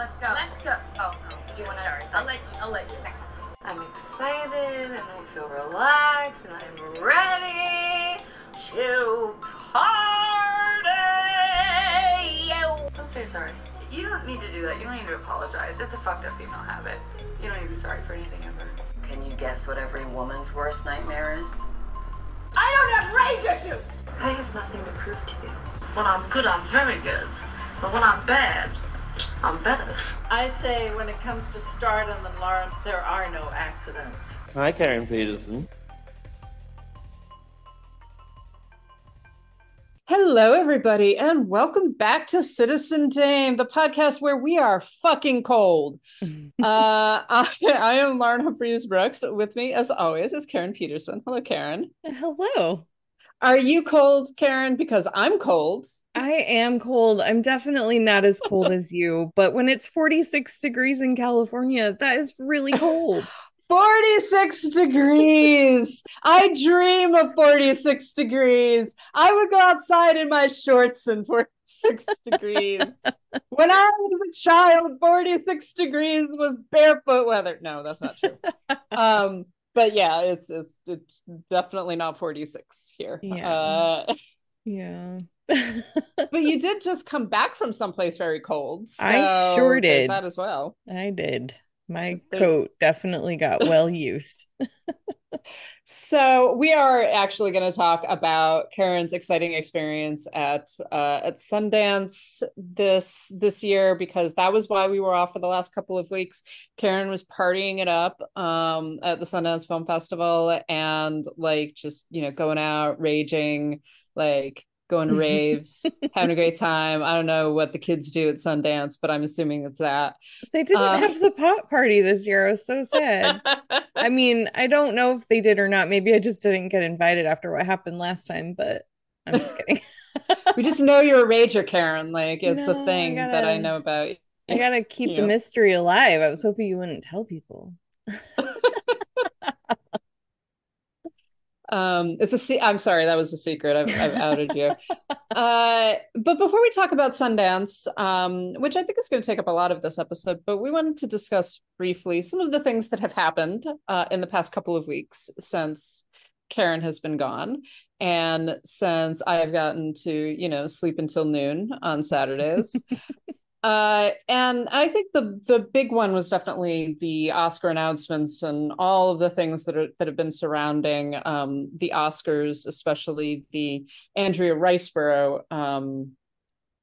Let's go. Let's go. Oh no. Do you wanna- Sorry. I'll let you. I'll let you. Next one. I'm excited and I feel relaxed and I'm ready to party. Don't say sorry. You don't need to do that. You don't need to apologize. It's a fucked up female habit. You don't need to be sorry for anything ever. Can you guess what every woman's worst nightmare is? I don't have rage issues. I have nothing to prove to you. When I'm good, I'm very good. But when I'm bad, I'm better. I say when it comes to stardom and Lauren, there are no accidents. Hi, Karen Peterson. Hello, everybody, and welcome back to Citizen Dame, the podcast where we are fucking cold. uh, I, I am Lauren Humphries Brooks. With me, as always, is Karen Peterson. Hello, Karen. Hello. Are you cold, Karen? Because I'm cold. I am cold. I'm definitely not as cold as you, but when it's 46 degrees in California, that is really cold. 46 degrees. I dream of 46 degrees. I would go outside in my shorts in 46 degrees. When I was a child, 46 degrees was barefoot weather. No, that's not true. Um, but yeah, it's it's it's definitely not 46 here. Yeah. Uh, yeah. but you did just come back from someplace very cold. I so sure did. that as well. I did. My coat definitely got well used. So we are actually going to talk about Karen's exciting experience at uh, at Sundance this this year because that was why we were off for the last couple of weeks. Karen was partying it up um, at the Sundance Film Festival and like just you know going out, raging, like going to raves, having a great time. I don't know what the kids do at Sundance, but I'm assuming it's that. They didn't Uh, have the pot party this year. I was so sad. I mean, I don't know if they did or not. Maybe I just didn't get invited after what happened last time, but I'm just kidding. we just know you're a rager, Karen. Like it's I a thing that I gotta- know about. I gotta keep the mystery alive. I was hoping you wouldn't tell people. Um, it's a se- I'm sorry, that was a secret. I've, I've outed you. Uh, but before we talk about Sundance, um, which I think is going to take up a lot of this episode, but we wanted to discuss briefly some of the things that have happened uh, in the past couple of weeks since Karen has been gone, and since I have gotten to you know sleep until noon on Saturdays. Uh, and I think the the big one was definitely the Oscar announcements and all of the things that are that have been surrounding um, the Oscars, especially the Andrea Riseborough um,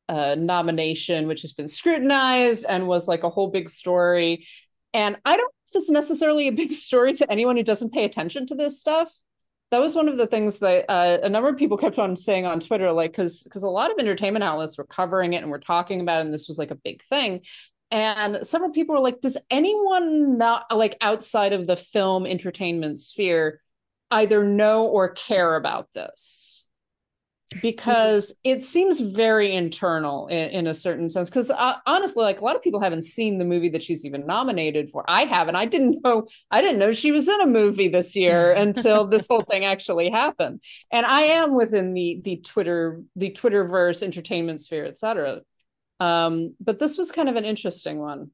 uh, nomination, which has been scrutinized and was like a whole big story. And I don't know if it's necessarily a big story to anyone who doesn't pay attention to this stuff that was one of the things that uh, a number of people kept on saying on Twitter, like because because a lot of entertainment outlets were covering it and were talking about it, and this was like a big thing. And several people were like, "Does anyone not like outside of the film entertainment sphere either know or care about this?" Because it seems very internal in, in a certain sense. Because uh, honestly, like a lot of people haven't seen the movie that she's even nominated for. I haven't. I didn't know. I didn't know she was in a movie this year until this whole thing actually happened. And I am within the the Twitter the Twitterverse entertainment sphere, et cetera. Um, but this was kind of an interesting one.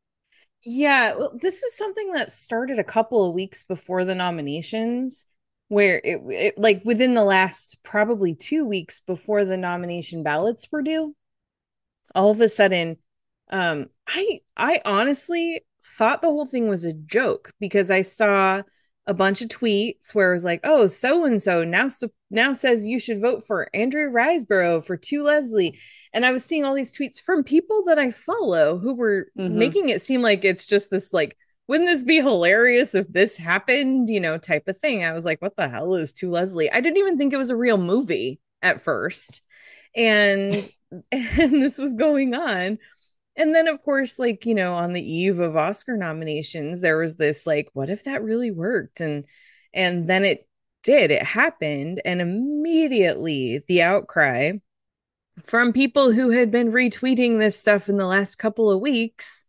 Yeah, well, this is something that started a couple of weeks before the nominations, where it, it like within the last probably two weeks before the nomination ballots were due, all of a sudden, um, I I honestly thought the whole thing was a joke because I saw a bunch of tweets where it was like, oh, so and so now so now says you should vote for Andrea Riseborough for To Leslie. And I was seeing all these tweets from people that I follow who were Mhm. making it seem like it's just this like, wouldn't this be hilarious if this happened, you know, type of thing. I was like, what the hell is To Leslie? I didn't even think it was a real movie at first. And and this was going on. And then, of course, like, you know, on the eve of Oscar nominations, there was this like, what if that really worked? And and then it did, it happened. And immediately the outcry from people who had been retweeting this stuff in the last couple of weeks,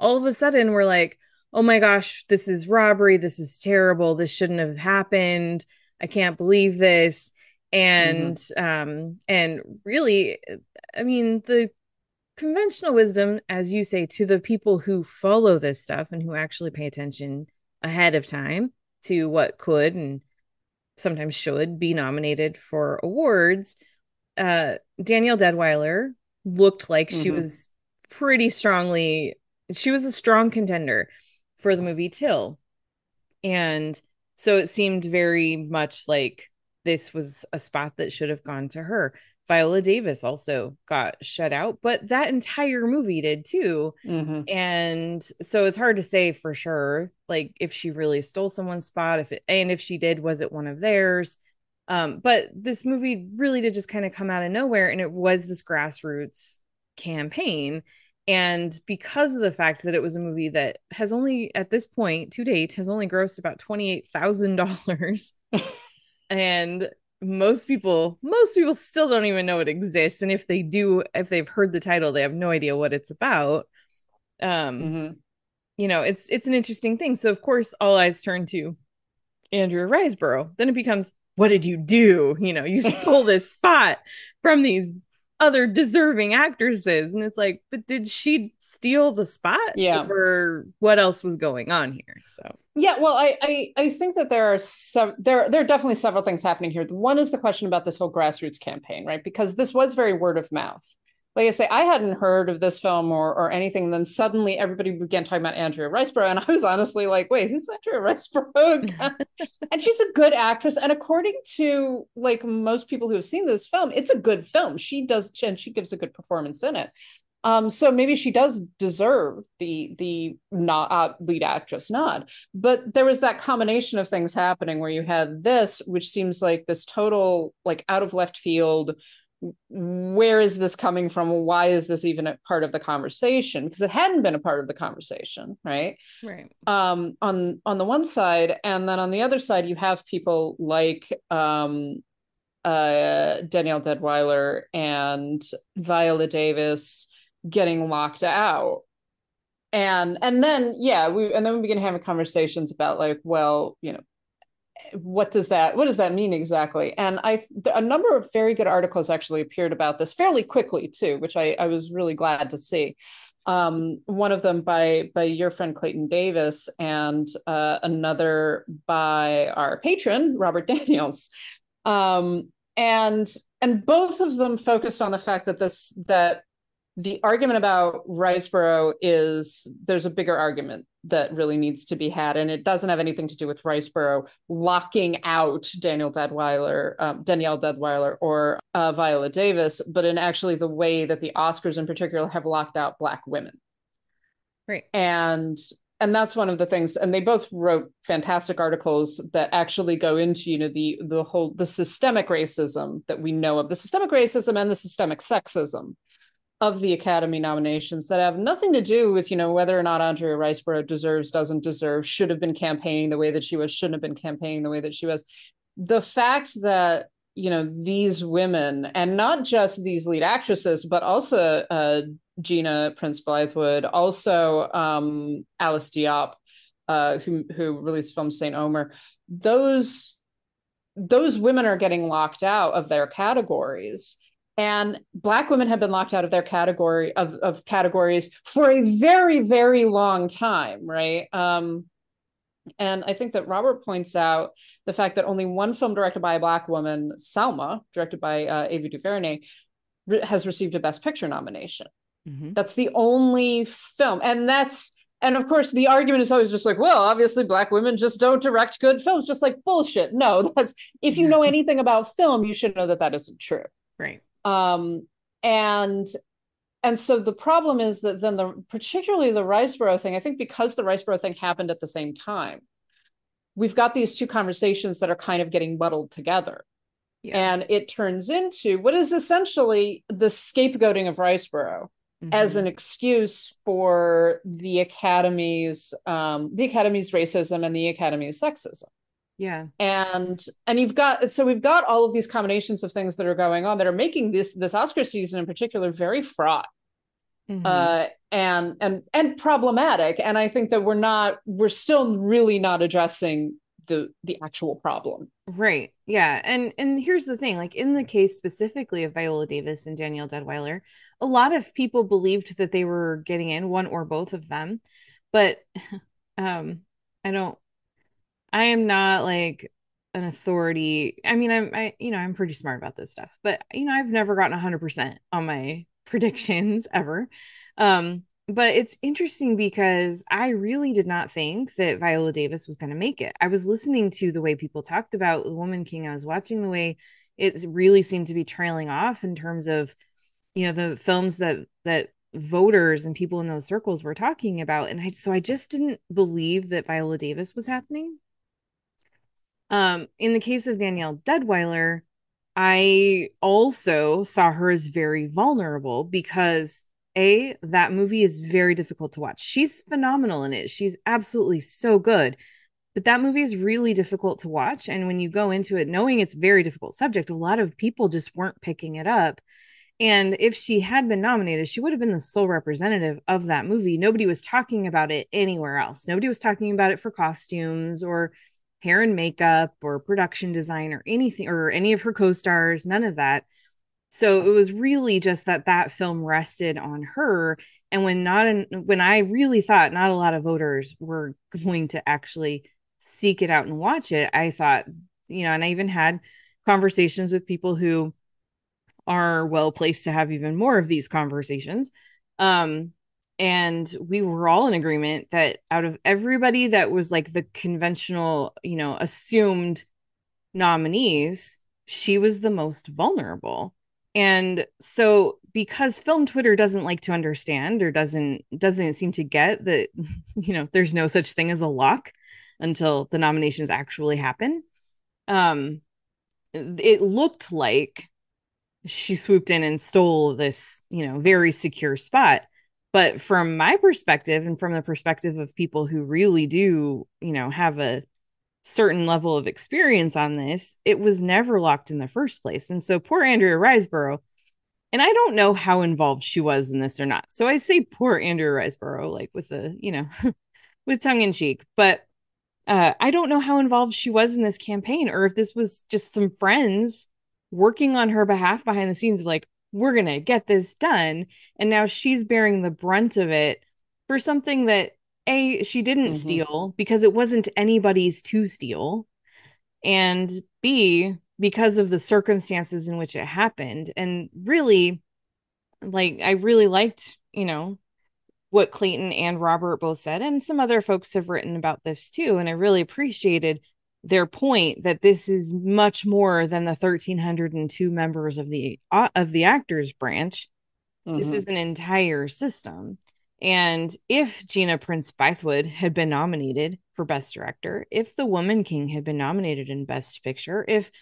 all of a sudden were like, oh my gosh, this is robbery. This is terrible. This shouldn't have happened. I can't believe this. And um and really I mean the conventional wisdom, as you say, to the people who follow this stuff and who actually pay attention ahead of time to what could and sometimes should be nominated for awards. Uh, Danielle Deadwyler looked like she Mhm. was pretty strongly, she was a strong contender for the movie Till. And so it seemed very much like this was a spot that should have gone to her. Viola Davis also got shut out, but that entire movie did too. Mhm. And so it's hard to say for sure, like if she really stole someone's spot, if it, and if she did, was it one of theirs? Um, but this movie really did just kind of come out of nowhere, and it was this grassroots campaign. And because of the fact that it was a movie that has only, at this point to date, has only grossed about $28,000. and most people, most people still don't even know it exists. And if they do, if they've heard the title, they have no idea what it's about. Um, Mhm. you know, it's it's an interesting thing. So of course, all eyes turn to Andrea Riseborough. Then it becomes, what did you do? You know, you stole this spot from these other deserving actresses, and it's like, but did she steal the spot? Yeah. or what else was going on here? So Yeah, well, I, I I think that there are some there there are definitely several things happening here. One is the question about this whole grassroots campaign, right? Because this was very word of mouth. Like I say, I hadn't heard of this film or or anything. And then suddenly everybody began talking about Andrea Riseborough, and I was honestly like, "Wait, who's Andrea Riseborough?" and she's a good actress. And according to like most people who have seen this film, it's a good film. She does, and she gives a good performance in it. Um, so maybe she does deserve the the not uh, lead actress nod. But there was that combination of things happening where you had this, which seems like this total like out of left field. Where is this coming from? Why is this even a part of the conversation? Because it hadn't been a part of the conversation, right? right, um on on the one side and then on the other side you have people like um uh Danielle Deadwyler and Viola Davis getting locked out and and then yeah we and then we begin having conversations about like well you know what does that what does that mean exactly? And i a number of very good articles actually appeared about this fairly quickly too which i i was really glad to see. Um, one of them by by your friend Clayton Davis and uh, another by our patron Robert Daniels, um, and and both of them focused on the fact that this that the argument about Riseborough is there's a bigger argument that really needs to be had, and it doesn't have anything to do with Riseborough locking out Daniel Deadwyler, um, Danielle Deadwyler, or uh, Viola Davis, but in actually the way that the Oscars in particular have locked out Black women, right, and and that's one of the things. And they both wrote fantastic articles that actually go into you know the the whole the systemic racism that we know of, the systemic racism and the systemic sexism of the Academy nominations that have nothing to do with, you know, whether or not Andrea Riseborough deserves, doesn't deserve, should have been campaigning the way that she was, shouldn't have been campaigning the way that she was. The fact that, you know, these women, and not just these lead actresses, but also uh, Gina Prince Bythewood, also um, Alice Diop, uh, who who released film Saint Omer, those those women are getting locked out of their categories and black women have been locked out of their category of, of categories for a very very long time right? Um, and i think that robert points out the fact that only one film directed by a black woman selma directed by uh, ava duvernay re- has received a best picture nomination. Mhm. that's the only film. And that's and of course the argument is always just like well obviously black women just don't direct good films just like bullshit. No that's if you know anything about film you should know that that isn't true. Right, um and and so the problem is that then the particularly the riseborough thing i think because the riseborough thing happened at the same time we've got these two conversations that are kind of getting muddled together. Yeah, and it turns into what is essentially the scapegoating of riseborough as Mhm. an excuse for the academy's um the academy's racism and the academy's sexism yeah, and and you've got so we've got all of these combinations of things that are going on that are making this this oscar season in particular very fraught Mhm. uh and and and problematic and i think that we're not we're still really not addressing the the actual problem. Right. Yeah. And and here's the thing, like in the case specifically of Viola Davis and Danielle Deadwyler, a lot of people believed that they were getting in one or both of them. But um I don't I am not like an authority. I mean, I'm I you know, I'm pretty smart about this stuff, but you know, I've never gotten 100% on my predictions ever. Um but it's interesting because I really did not think that Viola Davis was going to make it. I was listening to the way people talked about the Woman King. I was watching the way it really seemed to be trailing off in terms of, you know, the films that that voters and people in those circles were talking about. And I so I just didn't believe that Viola Davis was happening. Um, in the case of Danielle Deadwyler, I also saw her as very vulnerable because a that movie is very difficult to watch. She's phenomenal in it. She's absolutely so good. But that movie is really difficult to watch. And when you go into it knowing it's a very difficult subject a lot of people just weren't picking it up. And if she had been nominated she would have been the sole representative of that movie. Nobody was talking about it anywhere else. Nobody was talking about it for costumes or hair and makeup or production design or anything or any of her co-stars none of that. So it was really just that that film rested on her. And when not an, when i really thought not a lot of voters were going to actually seek it out and watch it i thought you know and i even had conversations with people who are well placed to have even more of these conversations. Um and we were all in agreement that out of everybody that was like the conventional you know assumed nominees she was the most vulnerable. And so because film twitter doesn't like to understand or doesn't doesn't seem to get that you know there's no such thing as a lock until the nominations actually happen um it looked like she swooped in and stole this you know very secure spot but from my perspective and from the perspective of people who really do you know have a certain level of experience on this, it was never locked in the first place. And so poor Andrea Riseborough, and I don't know how involved she was in this or not. So I say poor Andrea Riseborough, like with a, you know, with tongue in cheek, but uh, I don't know how involved she was in this campaign or if this was just some friends working on her behalf behind the scenes, like, we're going to get this done. And now she's bearing the brunt of it for something that a she didn't mm-hmm. steal because it wasn't anybody's to steal and b because of the circumstances in which it happened and really like i really liked you know what clayton and robert both said and some other folks have written about this too and i really appreciated their point that this is much more than the 1302 members of the uh, of the actors branch mm-hmm. this is an entire system and if Gina Prince Bythewood had been nominated for Best Director, if The Woman King had been nominated in Best Picture, if,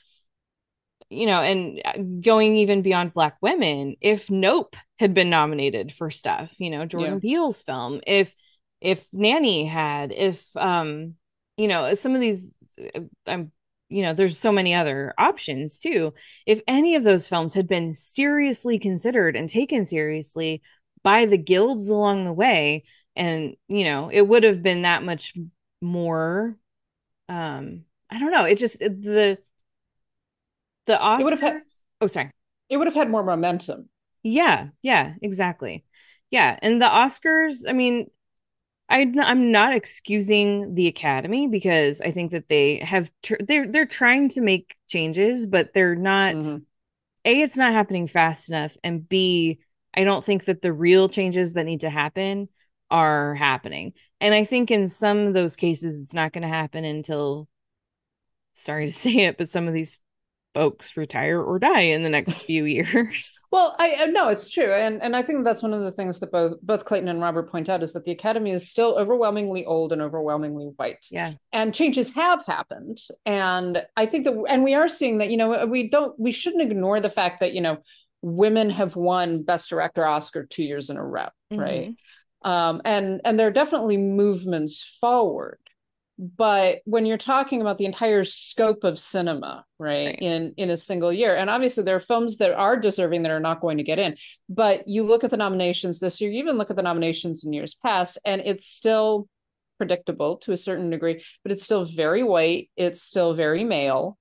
you know, and uh, going even beyond Black women, if Nope had been nominated for stuff, you know, Jordan yeah. Peele's film, if, if Nanny had, if, um, you know, some of these, I'm, you know, there's so many other options too. If any of those films had been seriously considered and taken seriously, by the guilds along the way and you know it would have been that much more um i don't know. It just the the Oscars, it would have had oh sorry. It would have had more momentum. Yeah yeah exactly. Yeah and the oscars i mean I, i'm not excusing the academy because i think that they have tr- they're they're trying to make changes but they're not mm-hmm. a it's not happening fast enough and b I don't think that the real changes that need to happen are happening. And I think in some of those cases, it's not going to happen until, sorry to say it, but some of these folks retire or die in the next few years. Well, I no, it's true, and and I think that's one of the things that both both Clayton and Robert point out is that the Academy is still overwhelmingly old and overwhelmingly white. Yeah, and changes have happened, and I think that, and we are seeing that. You know, we don't, we shouldn't ignore the fact that you know women have won best director oscar two years in a row mm-hmm. right um, and and there are definitely movements forward but when you're talking about the entire scope of cinema right, right, in in a single year and obviously there are films that are deserving that are not going to get in but you look at the nominations this year you even look at the nominations in years past and it's still predictable to a certain degree, but it's still very white. It's still very male.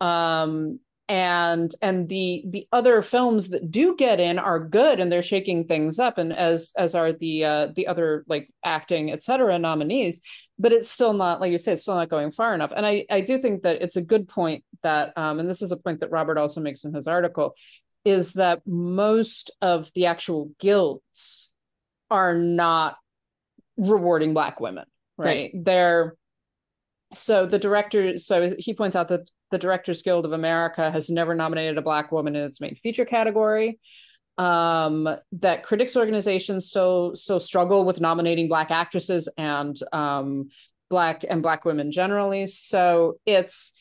Um, and and the the other films that do get in are good and they're shaking things up and as as are the uh the other like acting etc nominees but it's still not like you say it's still not going far enough. And i i do think that it's a good point that um and this is a point that robert also makes in his article is that most of the actual guilds are not rewarding black women right, right. they're so the director so he points out that the directors guild of america has never nominated a black woman in its main feature category um, that critics organizations still still struggle with nominating black actresses and um, black and black women generally. So it's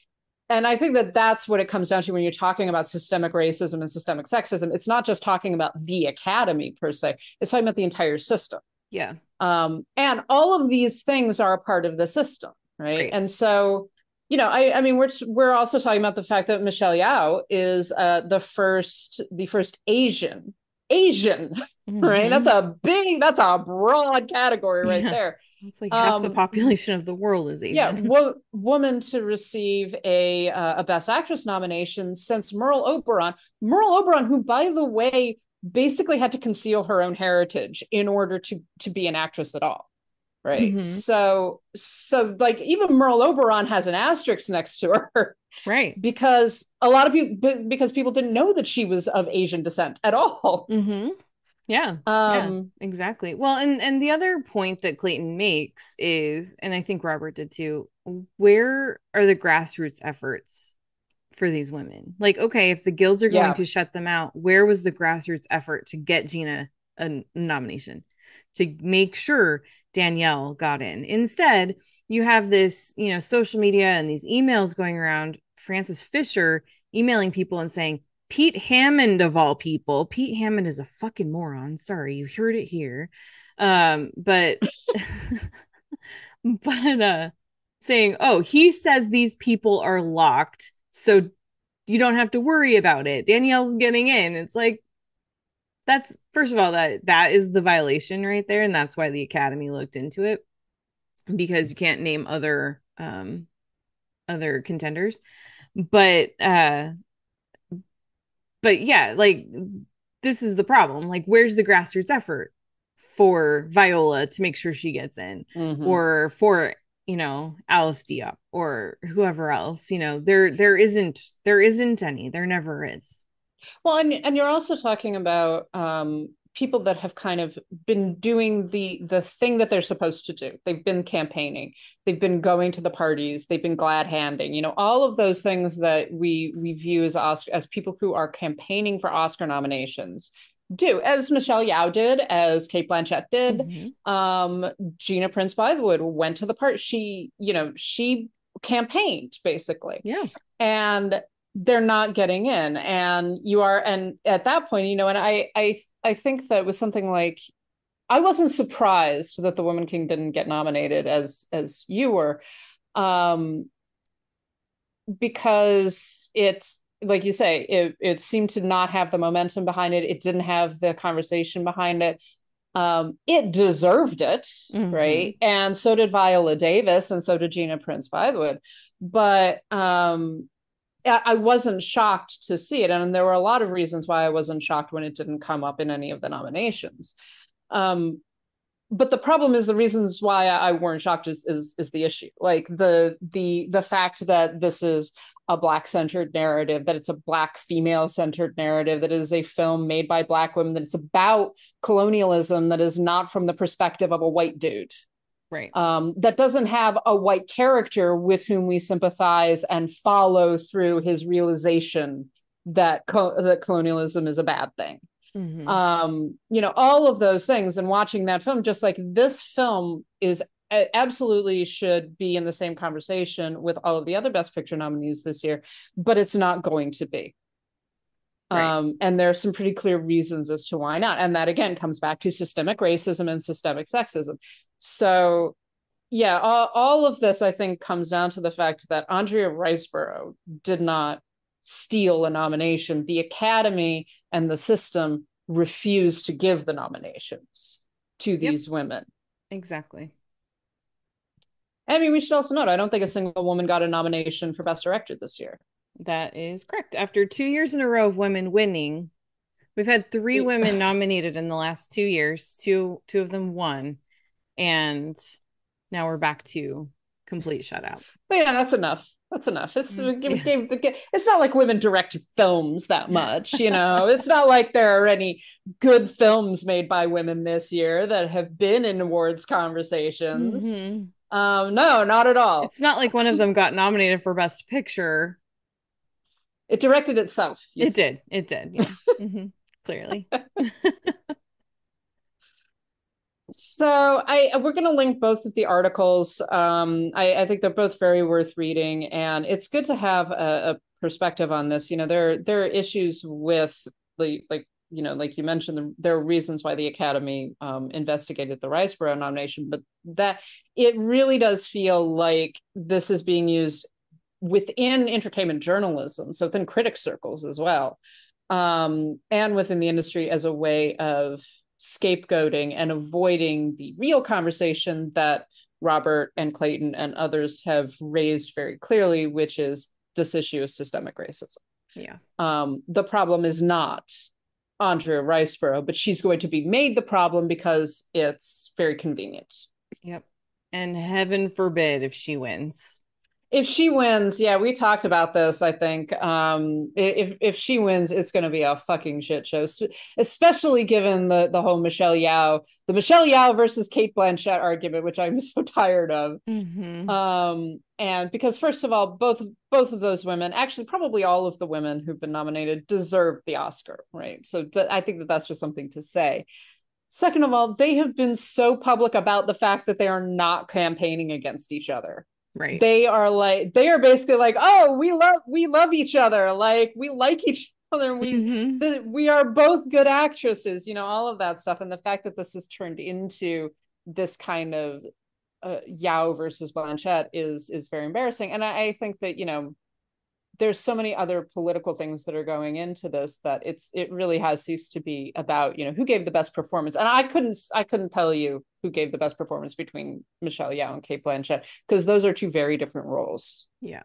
and i think that that's what it comes down to when you're talking about systemic racism and systemic sexism. It's not just talking about the academy per se. It's talking about the entire system. Yeah. Um, and all of these things are a part of the system right, right. and so you know, I, I mean, we're we're also talking about the fact that Michelle Yeoh is uh, the first the first Asian Asian, mm-hmm. right? That's a big, that's a broad category right yeah. there. It's like half um, the population of the world is Asian. Yeah, wo- woman to receive a uh, a Best Actress nomination since Merle Oberon. Merle Oberon, who by the way basically had to conceal her own heritage in order to to be an actress at all right. Mm-hmm. so so like even merle oberon has an asterisk next to her right. because a lot of people because people didn't know that she was of asian descent at all. Mm-hmm. yeah. Um yeah, exactly. Well and and the other point that clayton makes is and i think robert did too where are the grassroots efforts for these women? Like okay if the guilds are going yeah. to shut them out where was the grassroots effort to get gina a nomination? To make sure Danielle got in. Instead, you have this, you know, social media and these emails going around. Frances Fisher emailing people and saying, Pete Hammond of all people. Pete Hammond is a fucking moron. Sorry, you heard it here. Um, but but uh saying, "Oh, he says these people are locked, so you don't have to worry about it. Danielle's getting in." It's like that's first of all that that is the violation right there and that's why the academy looked into it because you can't name other um other contenders. But uh but yeah like this is the problem. Like where's the grassroots effort for viola to make sure she gets in? Mm-hmm. or for you know alice diop or whoever else you know there there isn't there isn't any. There never is well, and and you're also talking about um, people that have kind of been doing the the thing that they're supposed to do. They've been campaigning, they've been going to the parties, they've been glad handing. You know, all of those things that we we view as Oscar as people who are campaigning for Oscar nominations do as Michelle Yeoh did, as Cate Blanchett did. Mm-hmm. Um, Gina Prince Bythewood went to the part. She, you know, she campaigned basically. Yeah. And they're not getting in. And you are and at that point you know and i i i think that was something like i wasn't surprised that the woman king didn't get nominated as as you were um because it's like you say it it seemed to not have the momentum behind it. It didn't have the conversation behind it. Um it deserved it mm-hmm. right? And so did viola davis and so did gina prince bythewood. But um I wasn't shocked to see it. And there were a lot of reasons why I wasn't shocked when it didn't come up in any of the nominations. Um, but the problem is the reasons why I weren't shocked is, is, is the issue. Like the the the fact that this is a black centered narrative, that it's a black female centered narrative, that is a film made by black women, that it's about colonialism that is not from the perspective of a white dude right. um, that doesn't have a white character with whom we sympathize and follow through his realization that co- that colonialism is a bad thing. Mm-hmm. um, you know all of those things and watching that film just like this film is absolutely should be in the same conversation with all of the other best picture nominees this year but it's not going to be Right. Um, and there are some pretty clear reasons as to why not. And that again comes back to systemic racism and systemic sexism. So, yeah, all, all of this I think comes down to the fact that Andrea Riseborough did not steal a nomination. The Academy and the system refused to give the nominations to these yep. women. Exactly. I mean, we should also note I don't think a single woman got a nomination for Best Director this year. That is correct. After two years in a row of women winning, we've had three women nominated in the last two years. Two two of them won, and now we're back to complete shutout. But yeah, that's enough. That's enough. It's Mm, yeah. it's not like women direct films that much, you know. it's not like there are any good films made by women this year that have been in awards conversations. Mhm. Um, no, not at all. It's not like one of them got nominated for Best Picture. It directed itself. It see. did. It did. Yeah. Mhm. Clearly. So I we're going to link both of the articles. Um, I, I think they're both very worth reading, and it's good to have a, a perspective on this. You know, there there are issues with the like you know, like you mentioned, the, there are reasons why the Academy um, investigated the Riseborough nomination, but that it really does feel like this is being used within entertainment journalism, so within critic circles as well, um, and within the industry as a way of scapegoating and avoiding the real conversation that Robert and Clayton and others have raised very clearly, which is this issue of systemic racism. Yeah. Um, the problem is not Andrea Riseborough, but she's going to be made the problem because it's very convenient. Yep. And heaven forbid if she wins. If she wins, yeah, we talked about this. I think um, if if she wins, it's going to be a fucking shit show, especially given the the whole Michelle Yeoh, the Michelle Yeoh versus Cate Blanchett argument, which I'm so tired of. Mm-hmm. um and because first of all both both of those women actually probably all of the women who've been nominated deserve the oscar right so th- i think that that's just something to say second of all they have been so public about the fact that they are not campaigning against each other right. they are like they are basically like oh we love we love each other like we like each other we Mhm. the, we are both good actresses, you know, all of that stuff. And the fact that this has turned into this kind of uh, Yeoh versus Blanchett is is very embarrassing. And I, I think that you know, there's so many other political things that are going into this that it's it really has ceased to be about you know who gave the best performance. And I couldn't I couldn't tell you who gave the best performance between Michelle Yeoh and Cate Blanchett because those are two very different roles. Yeah.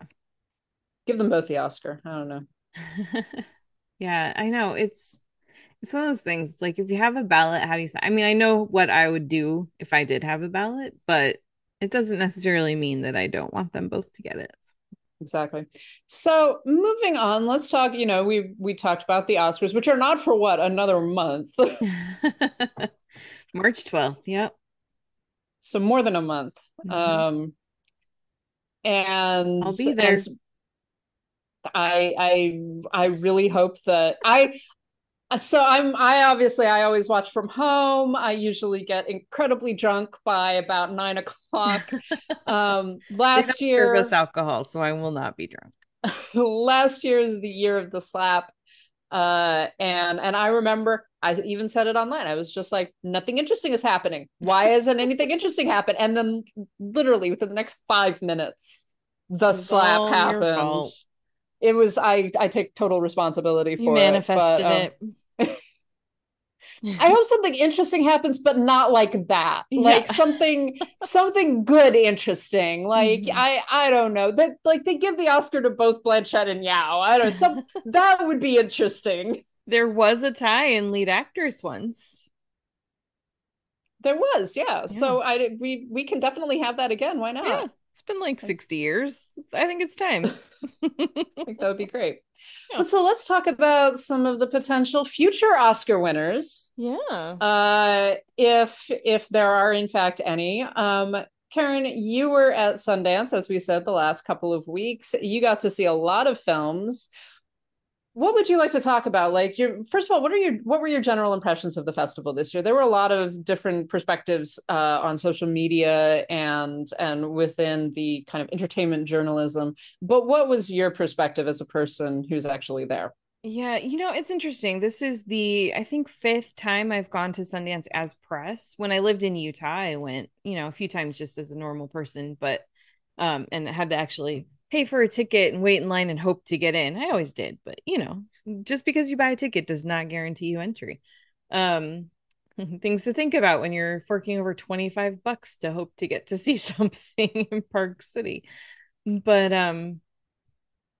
Give them both the Oscar. I don't know. yeah, I know. It's it's one of those things. It's like if you have a ballot, how do you say? I mean, I know what I would do if I did have a ballot, but it doesn't necessarily mean that I don't want them both to get it. Exactly. So moving on, let's talk. You know, we we talked about the Oscars, which are not for what another month, March 12th. Yep. so more than a month. Mhm. Um, and I'll be there and I I I really hope that I. So I'm I obviously I always watch from home. I usually get incredibly drunk by about nine o'clock. Um, last year, us alcohol, so I will not be drunk. last year is the year of the slap uh and and i remember i even said it online i was just like nothing interesting is happening why isn't anything interesting happen and then literally within the next five minutes the was slap happened. It was i i take total responsibility for You it, but, um, it. I hope something interesting happens, but not like that. Yeah. Like something, something good, interesting. Like Mhm. I, I don't know that. Like they give the Oscar to both Blanchett and Yeoh. I don't know. Some that would be interesting. There was a tie in lead actress once. There was, yeah. So I, we, we can definitely have that again. Why not? Yeah. It's been like 60 years. I think it's time. I think that would be great. Yeah. But so let's talk about some of the potential future Oscar winners. yeah. Uh, if if there are in fact any. Um, Karen, you were at Sundance, as we said, the last couple of weeks. You got to see a lot of films. What would you like to talk about? Like your first of all, what are your what were your general impressions of the festival this year? There were a lot of different perspectives uh, on social media and and within the kind of entertainment journalism. But what was your perspective as a person who's actually there? Yeah, you know, it's interesting. This is the, I think, fifth time I've gone to Sundance as press. When I lived in Utah, I went, you know, a few times just as a normal person, but um, and had to actually pay for a ticket and wait in line and hope to get in. I always did, but you know, just because you buy a ticket does not guarantee you entry. Um, things to think about when you're forking over 25 bucks to hope to get to see something in Park City. But um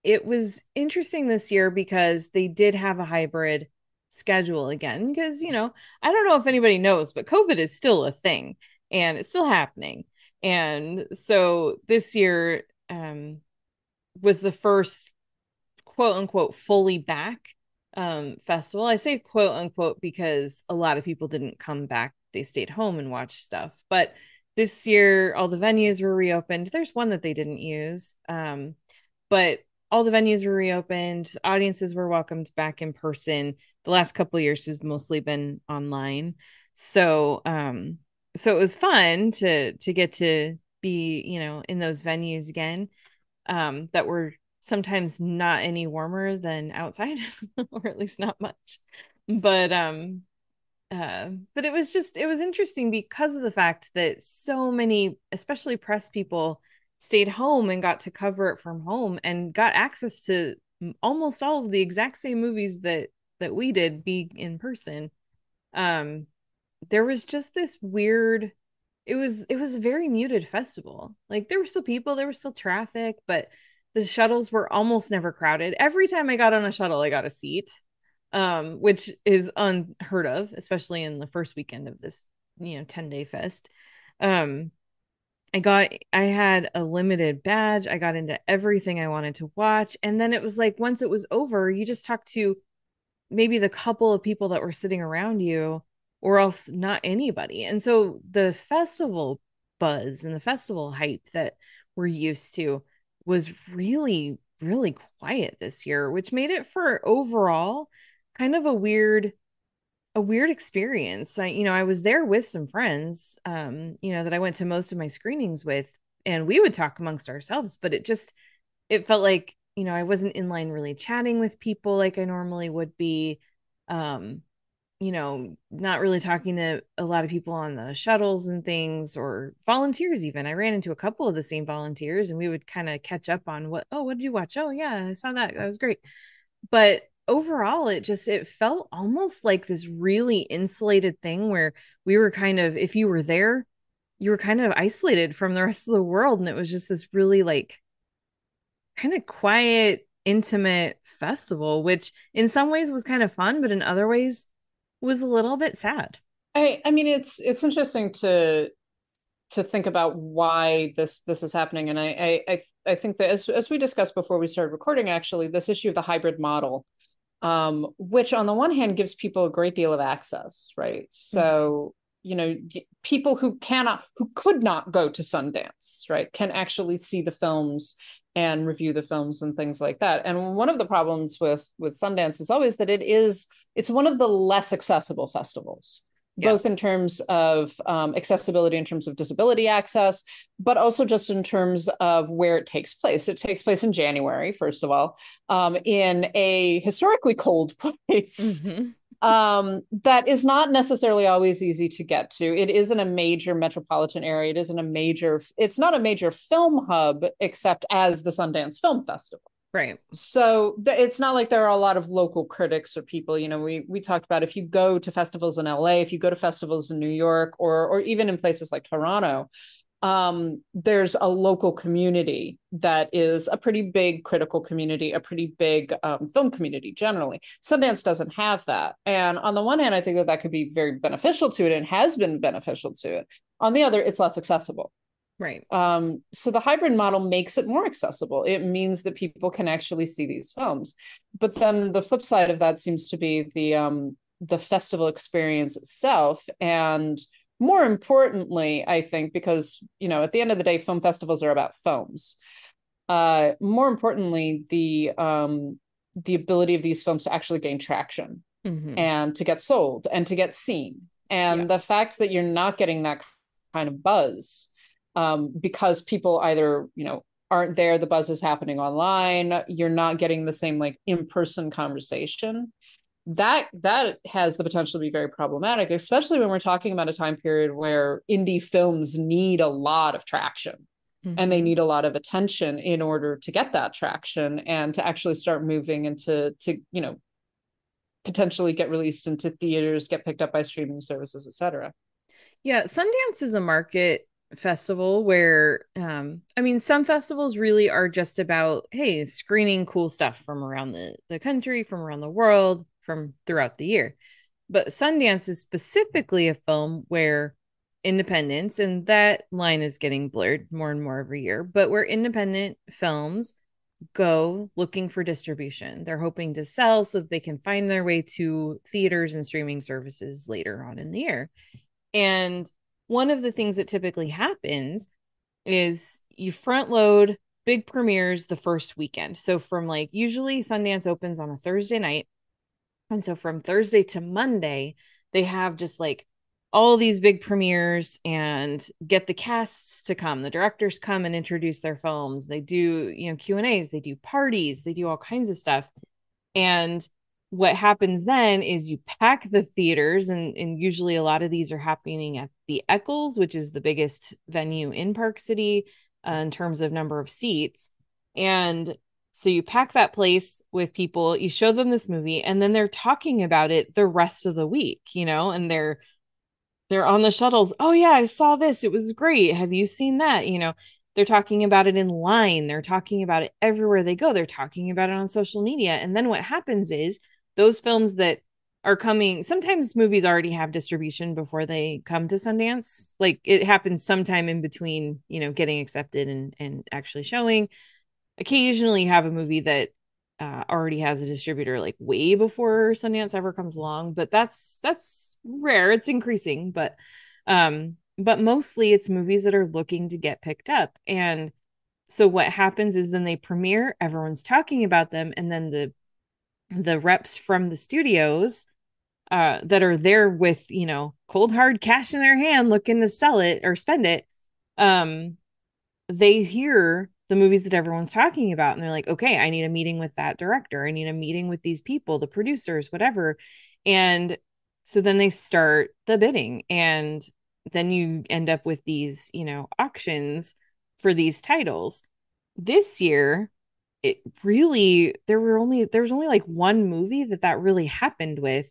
it was interesting this year because they did have a hybrid schedule again because you know, I don't know if anybody knows, but COVID is still a thing and it's still happening. And so this year um was the first quote unquote fully back um festival. I say quote unquote because a lot of people didn't come back. They stayed home and watched stuff. But this year all the venues were reopened. There's one that they didn't use. Um but all the venues were reopened. Audiences were welcomed back in person. The last couple years has mostly been online. So um so it was fun to to get to be, you know, in those venues again um that were sometimes not any warmer than outside or at least not much. But um uh but it was just it was interesting because of the fact that so many especially press people stayed home and got to cover it from home and got access to almost all of the exact same movies that that we did be in person. Um there was just this weird it was it was a very muted festival like there were still people there was still traffic but the shuttles were almost never crowded. Every time I got on a shuttle, I got a seat, um, which is unheard of, especially in the first weekend of this, you know, 10 day fest. Um, I got, I had a limited badge. I got into everything I wanted to watch. And then it was like, once it was over, you just talked to maybe the couple of people that were sitting around you, or else not anybody. And so the festival buzz and the festival hype that we're used to was really really quiet this year which made it for overall kind of a weird a weird experience i you know i was there with some friends um you know that i went to most of my screenings with and we would talk amongst ourselves but it just it felt like you know i wasn't in line really chatting with people like i normally would be um you know, not really talking to a lot of people on the shuttles and things or volunteers even. I ran into a couple of the same volunteers and we would kind of catch up on what, oh, what did you watch? Oh, yeah, I saw that. That was great. But overall it just it felt almost like this really insulated thing where we were kind of if you were there you were kind of isolated from the rest of the world and it was just this really like kind of quiet intimate festival which in some ways was kind of fun but in other ways was a little bit sad. I I mean it's it's interesting to to think about why this this is happening and I I I think that as as we discussed before we started recording actually this issue of the hybrid model um which on the one hand gives people a great deal of access right so you know people who cannot who could not go to Sundance right can actually see the films and review the films and things like that. And one of the problems with with Sundance is always that it is it's one of the less accessible festivals. Yes. both in terms of um, accessibility in terms of disability access but also just in terms of where it takes place it takes place in january first of all um, in a historically cold place mm-hmm um, that is not necessarily always easy to get to. It isn't a major metropolitan area. It isn't a major, it's not a major film hub except as the Sundance Film Festival. Right. So th- it's not like there are a lot of local critics or people, you know, we we talked about if you go to festivals in LA, if you go to festivals in New York or or even in places like Toronto, um, there's a local community that is a pretty big critical community, a pretty big um, film community generally. Sundance doesn't have that. And on the one hand, I think that that could be very beneficial to it and has been beneficial to it. On the other, it's less accessible. Right. Um, so the hybrid model makes it more accessible. It means that people can actually see these films. But then the flip side of that seems to be the um, the festival experience itself and more importantly, I think, because, you know, at the end of the day, film festivals are about films. Uh, more importantly, the um, the ability of these films to actually gain traction mm-hmm. and to get sold and to get seen. And yeah. the fact that you're not getting that kind of buzz um, because people either, you know, aren't there, the buzz is happening online, you're not getting the same like in-person conversation that that has the potential to be very problematic especially when we're talking about a time period where indie films need a lot of traction mm-hmm. and they mm-hmm. need a lot of attention in order to get that traction and to actually start moving into to you know potentially get released into theaters, get picked up by streaming services, etc. Yeah, Sundance is a market festival where um I mean some festivals really are just about hey screening cool stuff from around the the country from around the world from throughout the year but Sundance is specifically a film where independence and that line is getting blurred more and more every year but where independent films go looking for distribution they're hoping to sell so that they can find their way to theaters and streaming services later on in the year and one of the things that typically happens is you front load big premieres the first weekend. So from like usually Sundance opens on a Thursday night. And so from Thursday to Monday, they have just like all these big premieres and get the casts to come. The directors come and introduce their films. They do, you know, Q&As, they do parties, they do all kinds of stuff. And what happens then is you pack the theaters and, and usually a lot of these are happening at the eccles which is the biggest venue in park city uh, in terms of number of seats and so you pack that place with people you show them this movie and then they're talking about it the rest of the week you know and they're they're on the shuttles. Oh yeah i saw this. It was great. Have you seen that? You know they're talking about it in line. They're talking about it everywhere they go. They're talking about it on social media. And then what happens is those films that are coming sometimes movies already have distribution before they come to Sundance. Like it happens sometime in between you know getting accepted and and actually showing occasionally have a movie that uh, already has a distributor like way before Sundance ever comes along but that's that's rare. It's increasing but um but mostly it's movies that are looking to get picked up. And so what happens is then they premiere everyone's talking about them and then the the reps from the studios uh, that are there with you know cold hard cash in their hand looking to sell it or spend it um they hear the movies that everyone's talking about and they're like okay i need a meeting with that director. I need a meeting with these people the producers whatever. And so then they start the bidding and then you end up with these you know auctions for these titles. This year it really there were only there was only like one movie that that really happened with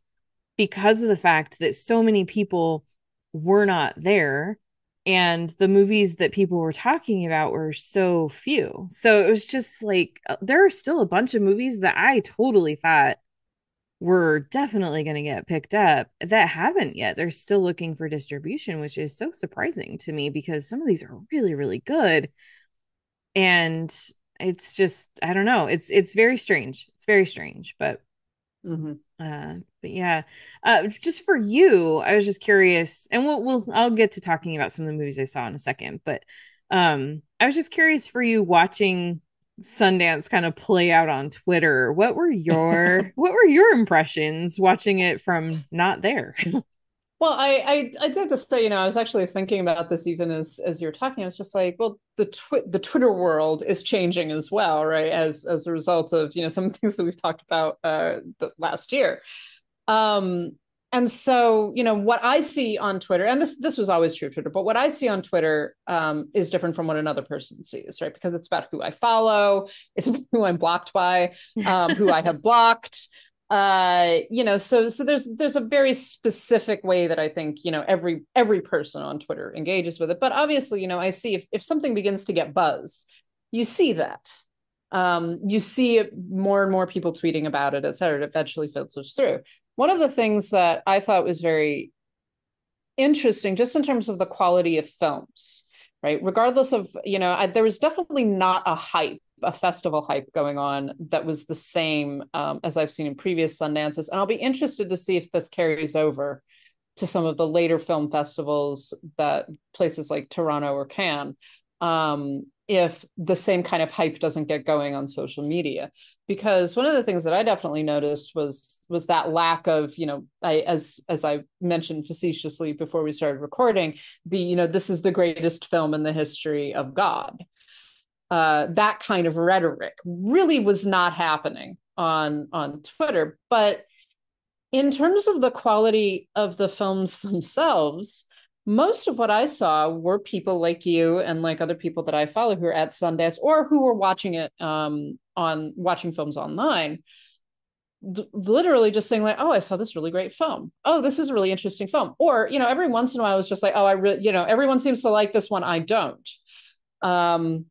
because of the fact that so many people were not there and the movies that people were talking about were so few so it was just like uh, there are still a bunch of movies that i totally thought were definitely going to get picked up that haven't yet they're still looking for distribution which is so surprising to me because some of these are really really good and it's just I don't know. It's it's very strange. It's very strange, but mm-hmm. uh but yeah. Uh just for you, I was just curious and we'll we'll I'll get to talking about some of the movies I saw in a second, but um I was just curious for you watching Sundance kind of play out on Twitter. What were your what were your impressions watching it from not there? Well, I, I I did have to say, you know, I was actually thinking about this even as as you're talking. I was just like, well, the twi- the Twitter world is changing as well, right? As as a result of you know some things that we've talked about uh the last year. Um, and so you know what I see on Twitter, and this this was always true of Twitter, but what I see on Twitter um, is different from what another person sees, right? Because it's about who I follow, it's who I'm blocked by, um, who I have blocked uh you know so so there's there's a very specific way that i think you know every every person on twitter engages with it. But obviously you know i see if, if something begins to get buzz you see that. Um you see more and more people tweeting about it et cetera it eventually filters through. One of the things that i thought was very interesting just in terms of the quality of films right? Regardless of you know I, there was definitely not a hype a festival hype going on that was the same um, as I've seen in previous Sundances. And I'll be interested to see if this carries over to some of the later film festivals that places like Toronto or Cannes, um, if the same kind of hype doesn't get going on social media. Because one of the things that I definitely noticed was was that lack of, you know, I as as I mentioned facetiously before we started recording, the, you know, this is the greatest film in the history of God uh, that kind of rhetoric really was not happening on on Twitter. But in terms of the quality of the films themselves, most of what I saw were people like you and like other people that I follow who are at Sundance or who were watching it um, on watching films online, literally just saying like oh i saw this really great film. Oh this is a really interesting film. Or you know every once in a while i was just like oh i really you know everyone seems to like this one. I don't. Um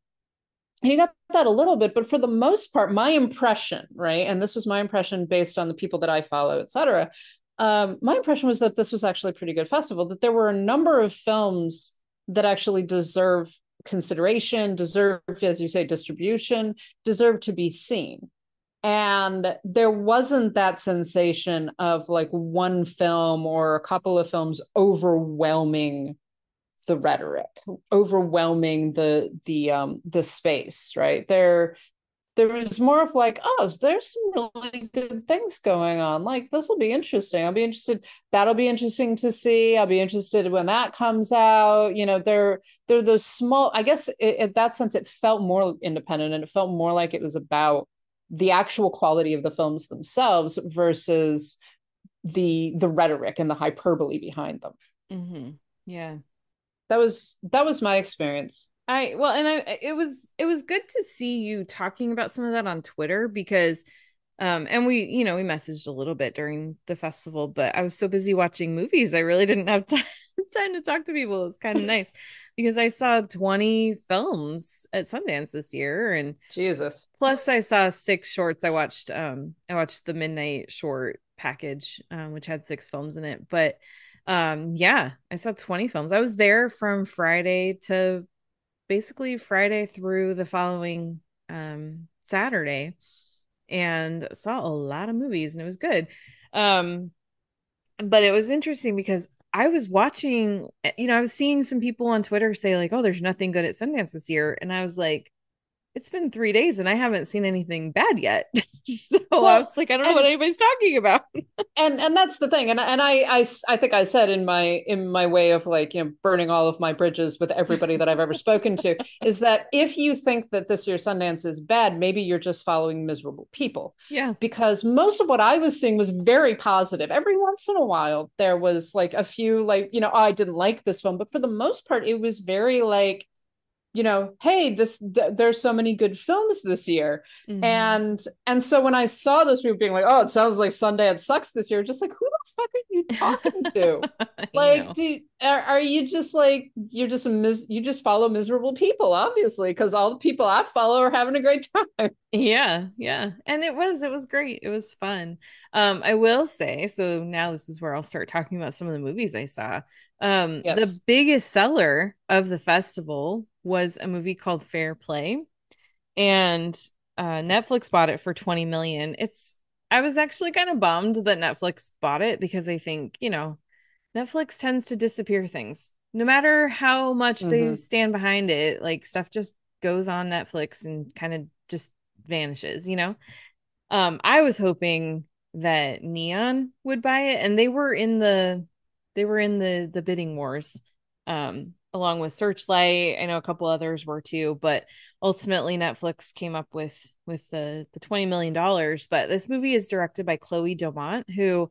you got that a little bit but for the most part my impression right and this was my impression based on the people that i follow etc um my impression was that this was actually a pretty good festival that there were a number of films that actually deserve consideration deserve as you say distribution deserve to be seen. And there wasn't that sensation of like one film or a couple of films overwhelming the rhetoric overwhelming the the um the space right? There there was more of like oh there's some really good things going on. Like this will be interesting. I'll be interested that'll be interesting to see. I'll be interested when that comes out. You know they're they're those small i guess in that sense it felt more independent and it felt more like it was about the actual quality of the films themselves versus the the rhetoric and the hyperbole behind them. Mm-hmm. yeah that was that was my experience. I well and i it was it was good to see you talking about some of that on twitter because um and we you know we messaged a little bit during the festival but i was so busy watching movies i really didn't have time time to talk to people. It's kind of nice because i saw 20 films at sundance this year and jesus. plus i saw six shorts. I watched um i watched the midnight short package um, which had six films in it but um yeah i saw 20 films i was there from friday to basically friday through the following um saturday and saw a lot of movies and it was good um but it was interesting because I was watching, you know, I was seeing some people on Twitter say, like, oh, there's nothing good at Sundance this year. And I was like, it's been three days and I haven't seen anything bad yet. so well, I was like, I don't know and, what anybody's talking about. and and that's the thing. And and I, I I think I said in my in my way of like, you know, burning all of my bridges with everybody that I've ever spoken to, is that if you think that this year's Sundance is bad, maybe you're just following miserable people. Yeah. Because most of what I was seeing was very positive. Every once in a while there was like a few like, you know, oh, I didn't like this film, but for the most part, it was very like you know hey this th- there's so many good films this year. Mm-hmm. and and so when i saw those people being like oh it sounds like sundance sucks this year just like who the fuck are you talking to? Like do are, are, you just like you're just a mis- you just follow miserable people obviously because all the people i follow are having a great time. Yeah yeah. And it was it was great. It was fun. Um i will say so now this is where i'll start talking about some of the movies i saw. Um yes. the biggest seller of the festival was a movie called Fair Play, and uh, Netflix bought it for 20 million. It's I was actually kind of bummed that Netflix bought it because I think, you know, Netflix tends to disappear things. No matter how much mm-hmm. they stand behind it, like stuff just goes on Netflix and kind of just vanishes, you know? Um, I was hoping that Neon would buy it and they were in the they were in the the bidding wars. Um, along with Searchlight. I know a couple others were too, but ultimately Netflix came up with with the the 20 million dollars, but this movie is directed by Chloe Domont who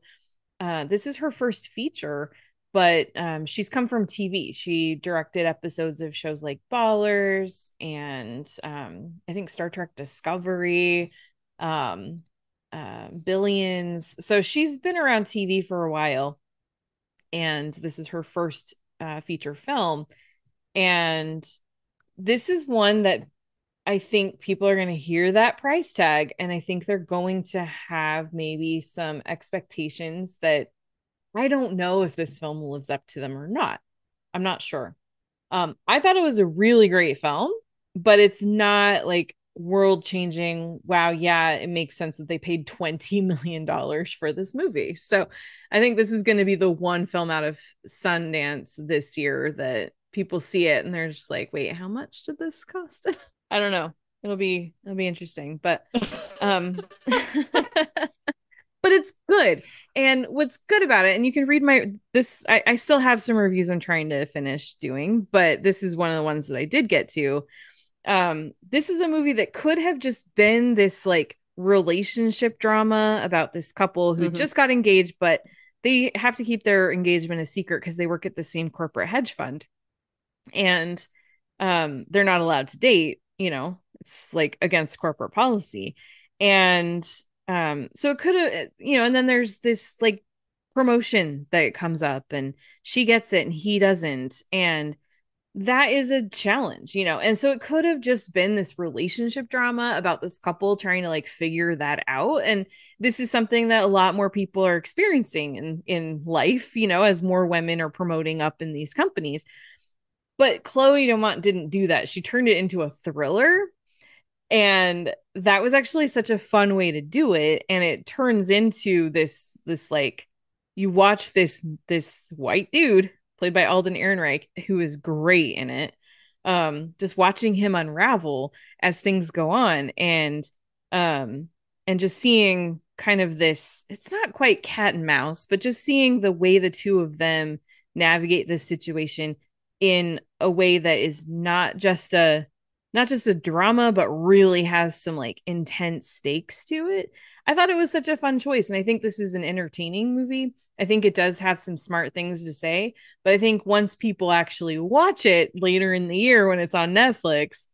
uh this is her first feature, but um she's come from TV. She directed episodes of shows like Ballers and um I think Star Trek Discovery, um uh, Billions. So she's been around TV for a while and this is her first uh, feature film. And this is one that I think people are going to hear that price tag. And I think they're going to have maybe some expectations that I don't know if this film lives up to them or not. I'm not sure. Um, I thought it was a really great film, but it's not like world changing. Wow, yeah, it makes sense that they paid $20 million for this movie. So I think this is going to be the one film out of Sundance this year that people see it and they're just like, wait, how much did this cost? I don't know. It'll be it'll be interesting. But um but it's good. And what's good about it, and you can read my this, I, I still have some reviews I'm trying to finish doing, but this is one of the ones that I did get to um this is a movie that could have just been this like relationship drama about this couple who mm-hmm. just got engaged but they have to keep their engagement a secret because they work at the same corporate hedge fund. And um they're not allowed to date you know it's like against corporate policy. And um so it could have you know and then there's this like promotion that comes up and she gets it and he doesn't. And that is a challenge, you know. And so it could have just been this relationship drama about this couple trying to like figure that out. And this is something that a lot more people are experiencing in in life, you know, as more women are promoting up in these companies. But Chloe Domont didn't do that. She turned it into a thriller. And that was actually such a fun way to do it. And it turns into this this like you watch this this white dude played by Alden Ehrenreich, who is great in it. Um, just watching him unravel as things go on and um and just seeing kind of this it's not quite cat and mouse but just seeing the way the two of them navigate this situation in a way that is not just a not just a drama but really has some like intense stakes to it I thought it was such a fun choice. And I think this is an entertaining movie. I think it does have some smart things to say. But I think once people actually watch it later in the year when it's on Netflix,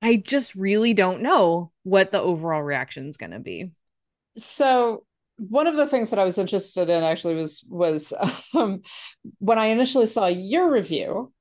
I just really don't know what the overall reaction is going to be. So, one of the things that I was interested in actually was was um, when I initially saw your review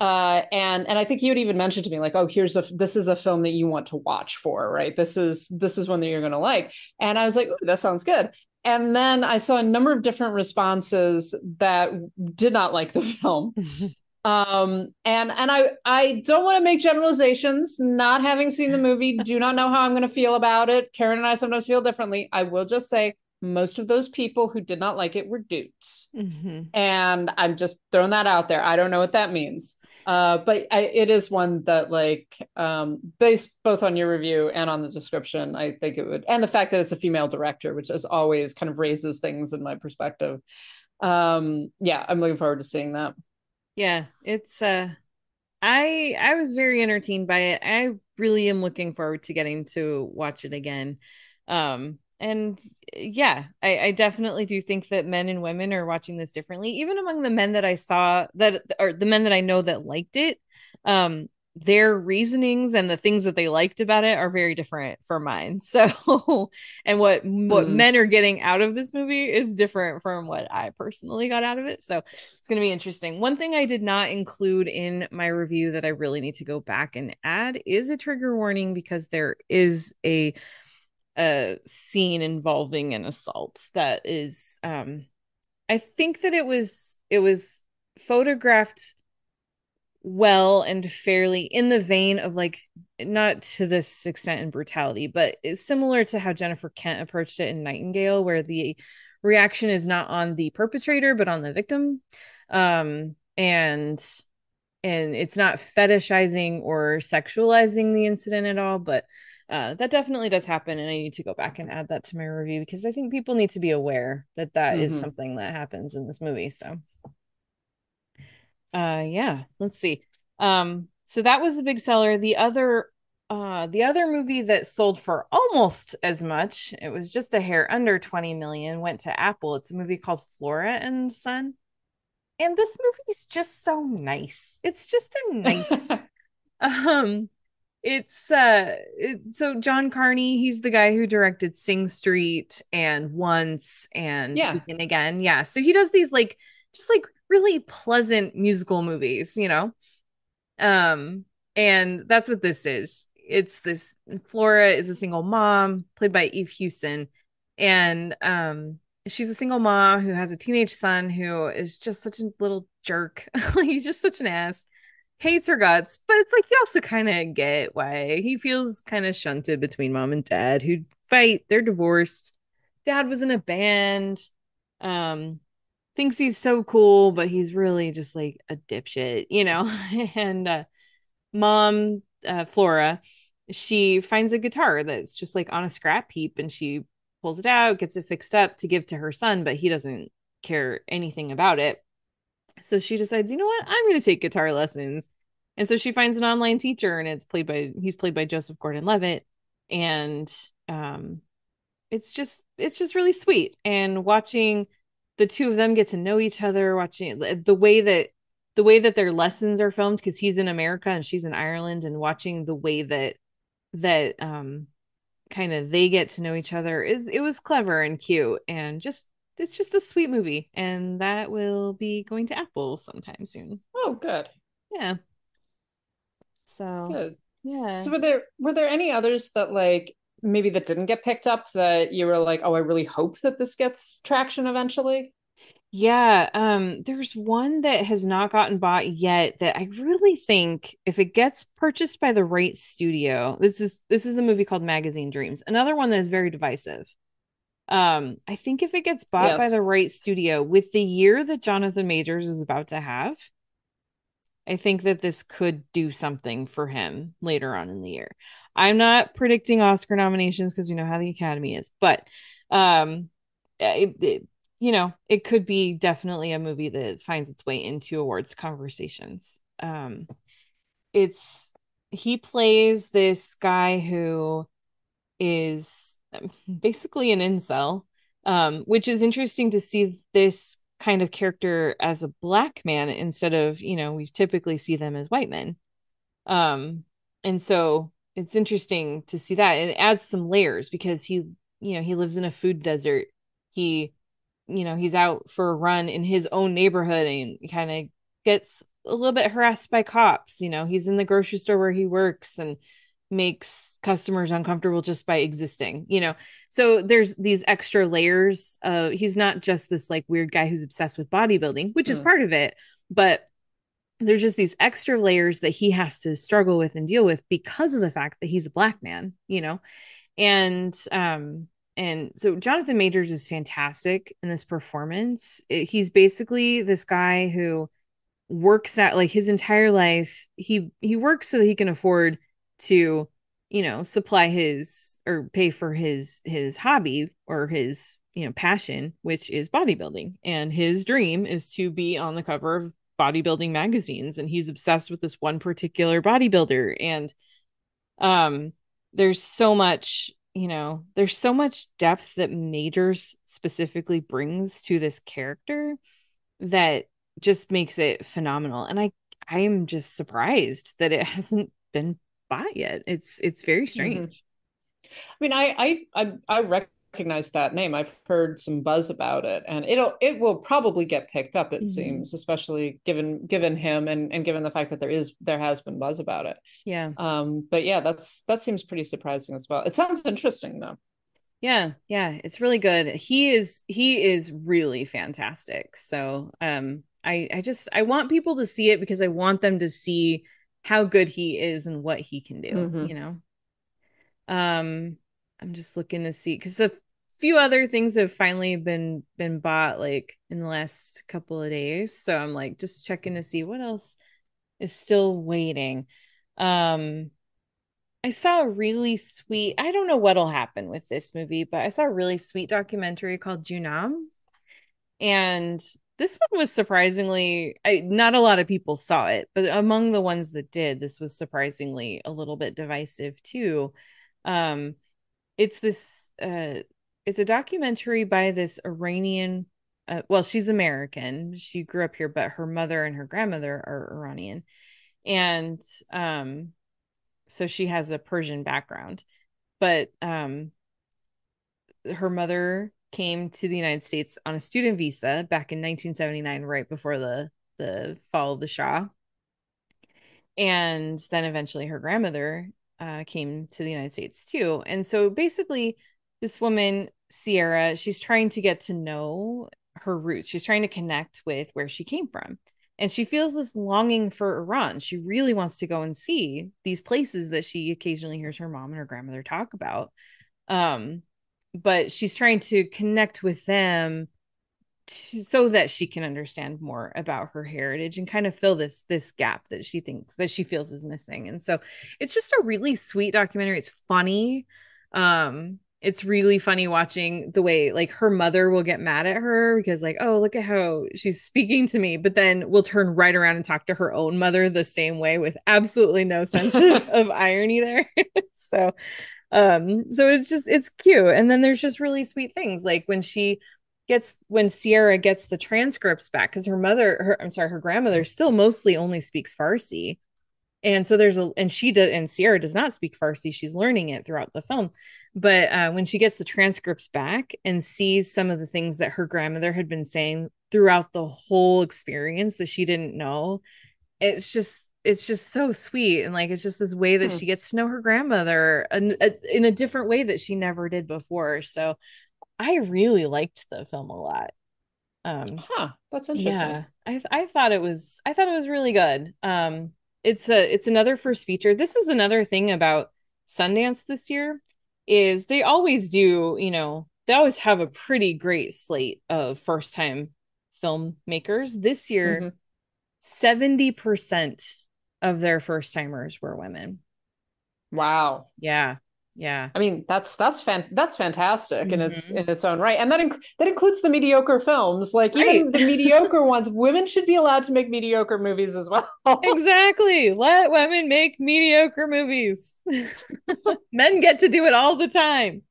uh and and i think you had even mentioned to me like oh here's a this is a film that you want to watch for right? This is this is one that you're going to like. And i was like that sounds good. And then i saw a number of different responses that did not like the film. Um and and i i don't want to make generalizations not having seen the movie. Do not know how i'm going to feel about it. Karen and i sometimes feel differently. I will just say most of those people who did not like it were dudes. Mm-hmm. and i'm just throwing that out there. I don't know what that means uh, but I, it is one that like um, based both on your review and on the description i think it would and the fact that it's a female director which as always kind of raises things in my perspective. Um yeah i'm looking forward to seeing that. Yeah it's uh i i was very entertained by it. I really am looking forward to getting to watch it again. Um and yeah I, I definitely do think that men and women are watching this differently. Even among the men that i saw that or the men that i know that liked it um their reasonings and the things that they liked about it are very different from mine. So and what what mm. men are getting out of this movie is different from what i personally got out of it. So it's going to be interesting. One thing i did not include in my review that i really need to go back and add is a trigger warning because there is a a scene involving an assault that is um I think that it was it was photographed well and fairly in the vein of like not to this extent in brutality but it's similar to how Jennifer Kent approached it in Nightingale where the reaction is not on the perpetrator but on the victim. Um and and it's not fetishizing or sexualizing the incident at all but uh, that definitely does happen and i need to go back and add that to my review because i think people need to be aware that that mm-hmm. is something that happens in this movie so. Uh yeah let's see. Um so that was the big seller. The other uh the other movie that sold for almost as much it was just a hair under 20 million went to apple. It's a movie called flora and son and this movie is just so nice. It's just a nice um it's uh it, so John Carney, he's the guy who directed Sing Street and Once and yeah. and again. Yeah. So he does these like just like really pleasant musical movies, you know. Um and that's what this is. It's this Flora is a single mom played by Eve Hewson and um she's a single mom who has a teenage son who is just such a little jerk. He's just such an ass hates her guts, but it's like you also kind of get why he feels kind of shunted between mom and dad who fight. They're divorced. Dad was in a band. Um, thinks he's so cool, but he's really just like a dipshit, you know. and uh, mom, uh, Flora, she finds a guitar that's just like on a scrap heap, and she pulls it out, gets it fixed up to give to her son, but he doesn't care anything about it. So she decides, you know what? I'm going to take guitar lessons. And so she finds an online teacher and it's played by he's played by Joseph Gordon-Levitt and um it's just it's just really sweet and watching the two of them get to know each other watching the way that the way that their lessons are filmed because he's in America and she's in Ireland and watching the way that that um kind of they get to know each other is it was clever and cute and just it's just a sweet movie and that will be going to apple sometime soon Oh, good. yeah so Good. yeah So were there were there any others that like maybe that didn't get picked up that you were like, oh, I really hope that this gets traction eventually? Yeah, um, there's one that has not gotten bought yet that I really think if it gets purchased by the right studio, this is this is a movie called Magazine Dreams. Another one that is very divisive. Um, I think if it gets bought by the right studio with the year that Jonathan Majors is about to have, I think that this could do something for him later on in the year. I'm not predicting Oscar nominations because we know how the Academy is, but um, it, it- you know, it could be definitely a movie that finds its way into awards conversations. Um, it's he plays this guy who is um, basically an incel, um, which is interesting to see this kind of character as a black man instead of, you know, we typically see them as white men. Um, and so it's interesting to see that it adds some layers because he, you know, he lives in a food desert. He, you know, he's out for a run in his own neighborhood and kind of gets a little bit harassed by cops. You know, he's in the grocery store where he works and makes customers uncomfortable just by existing, you know. So there's these extra layers. Uh he's not just this like weird guy who's obsessed with bodybuilding, which is Mm. part of it, but there's just these extra layers that he has to struggle with and deal with because of the fact that he's a black man, you know. And um and so Jonathan Majors is fantastic in this performance. It- he's basically this guy who works at like his entire life. He he works so that he can afford to, you know, supply his or pay for his his hobby or his, you know, passion, which is bodybuilding. And his dream is to be on the cover of bodybuilding magazines. And he's obsessed with this one particular bodybuilder. And um there's so much you know there's so much depth that majors specifically brings to this character that just makes it phenomenal. And i i am just surprised that it hasn't been bought yet it's it's very strange I mean, I I I, I recognize that name. I've heard some buzz about it, and it'll it will probably get picked up. It Mhm. seems, especially given given him and and given the fact that there is there has been buzz about it. yeah Um, but yeah, that's that seems pretty surprising as well. It sounds interesting though. yeah yeah it's really good he is he is really fantastic so um i i just i want people to see it because i want them to see how good he is and what he can do Mhm. you know um i'm just looking to see because a few other things have finally been been bought like in the last couple of days so i'm like just checking to see what else is still waiting um I saw a really sweet, I don't know what'll happen with this movie, but I saw a really sweet documentary called Joonam. And this one was surprisingly, I, not a lot of people saw it, but among the ones that did, this was surprisingly a little bit divisive too. Um, it's this, uh, it's a documentary by this Iranian, uh, well, she's American. She grew up here, but her mother and her grandmother are Iranian. And, um, so she has a Persian background, but um, her mother came to the United States on a student visa back in 1979, right before the the fall of the Shah, and then eventually her grandmother uh, came to the United States too. And so basically, this woman Sierra, she's trying to get to know her roots. She's trying to connect with where she came from and she feels this longing for Iran. She really wants to go and see these places that she occasionally hears her mom and her grandmother talk about. Um, but she's trying to connect with them to, so that she can understand more about her heritage and kind of fill this this gap that she thinks that she feels is missing. And so it's just a really sweet documentary. It's funny. Um, it's really funny watching the way like her mother will get mad at her because like oh look at how she's speaking to me but then will turn right around and talk to her own mother the same way with absolutely no sense of, of irony there so um so it's just it's cute. And then there's just really sweet things like when she gets when Sierra gets the transcripts back because her mother her I'm sorry her grandmother still mostly only speaks Farsi. And so there's a and she does and Sierra does not speak Farsi. She's learning it throughout the film. But uh, when she gets the transcripts back and sees some of the things that her grandmother had been saying throughout the whole experience that she didn't know it's just it's just so sweet and like it's just this way that Hmm. she gets to know her grandmother in a, in a different way that she never did before so i really liked the film a lot um Huh. That's interesting. yeah i i thought it was i thought it was really good um it's a it's another first feature this is another thing about sundance this year is they always do you know they always have a pretty great slate of first time filmmakers this year Mhm. 70% of their first timers were women Wow. yeah yeah I mean, that's that's fan that's fantastic in its Mhm. in its own right, and that inc- that includes the mediocre films. Like even Right. the mediocre ones, women should be allowed to make mediocre movies as well. exactly let women make mediocre movies men get to do it all the time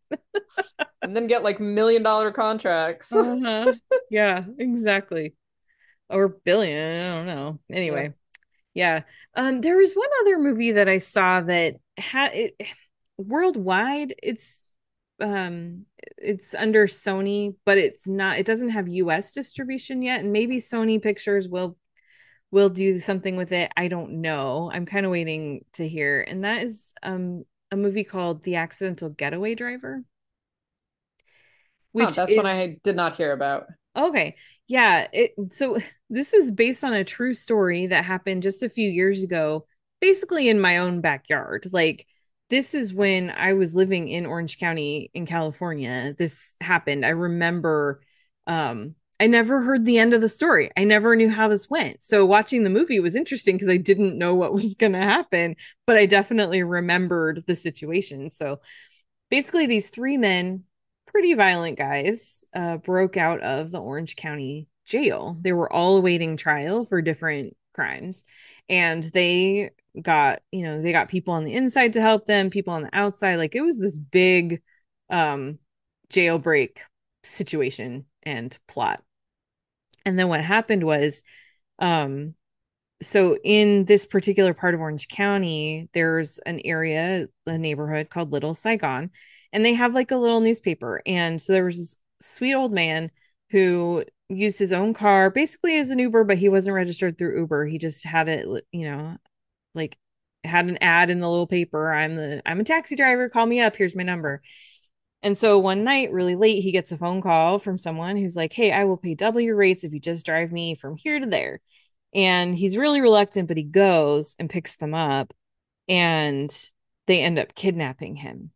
and then get like million dollar contracts. uh-huh. yeah exactly or billion i don't know anyway yeah um there was one other movie that i saw that had it worldwide it's um it's under sony but it's not it doesn't have us distribution yet and maybe sony pictures will will do something with it i don't know i'm kind of waiting to hear and that is um a movie called the accidental getaway driver Huh, that's one I did not hear about. Okay. Yeah, it so this is based on a true story that happened just a few years ago, basically in my own backyard. Like this is when I was living in Orange County in California. This happened. I remember um I never heard the end of the story. I never knew how this went. So watching the movie was interesting because I didn't know what was going to happen, but I definitely remembered the situation. So basically these three men pretty violent guys uh, broke out of the Orange County jail. They were all awaiting trial for different crimes. And they got, you know, they got people on the inside to help them, people on the outside. Like it was this big um, jailbreak situation and plot. And then what happened was, um, so in this particular part of Orange County, there's an area, a neighborhood called Little Saigon, and they have like a little newspaper. And so there was this sweet old man who used his own car basically as an Uber, but he wasn't registered through Uber. He just had it, you know, like had an ad in the little paper. I'm the I'm a taxi driver. Call me up. Here's my number. And so one night, really late, he gets a phone call from someone who's like, Hey, I will pay double your rates if you just drive me from here to there. And he's really reluctant, but he goes and picks them up, and they end up kidnapping him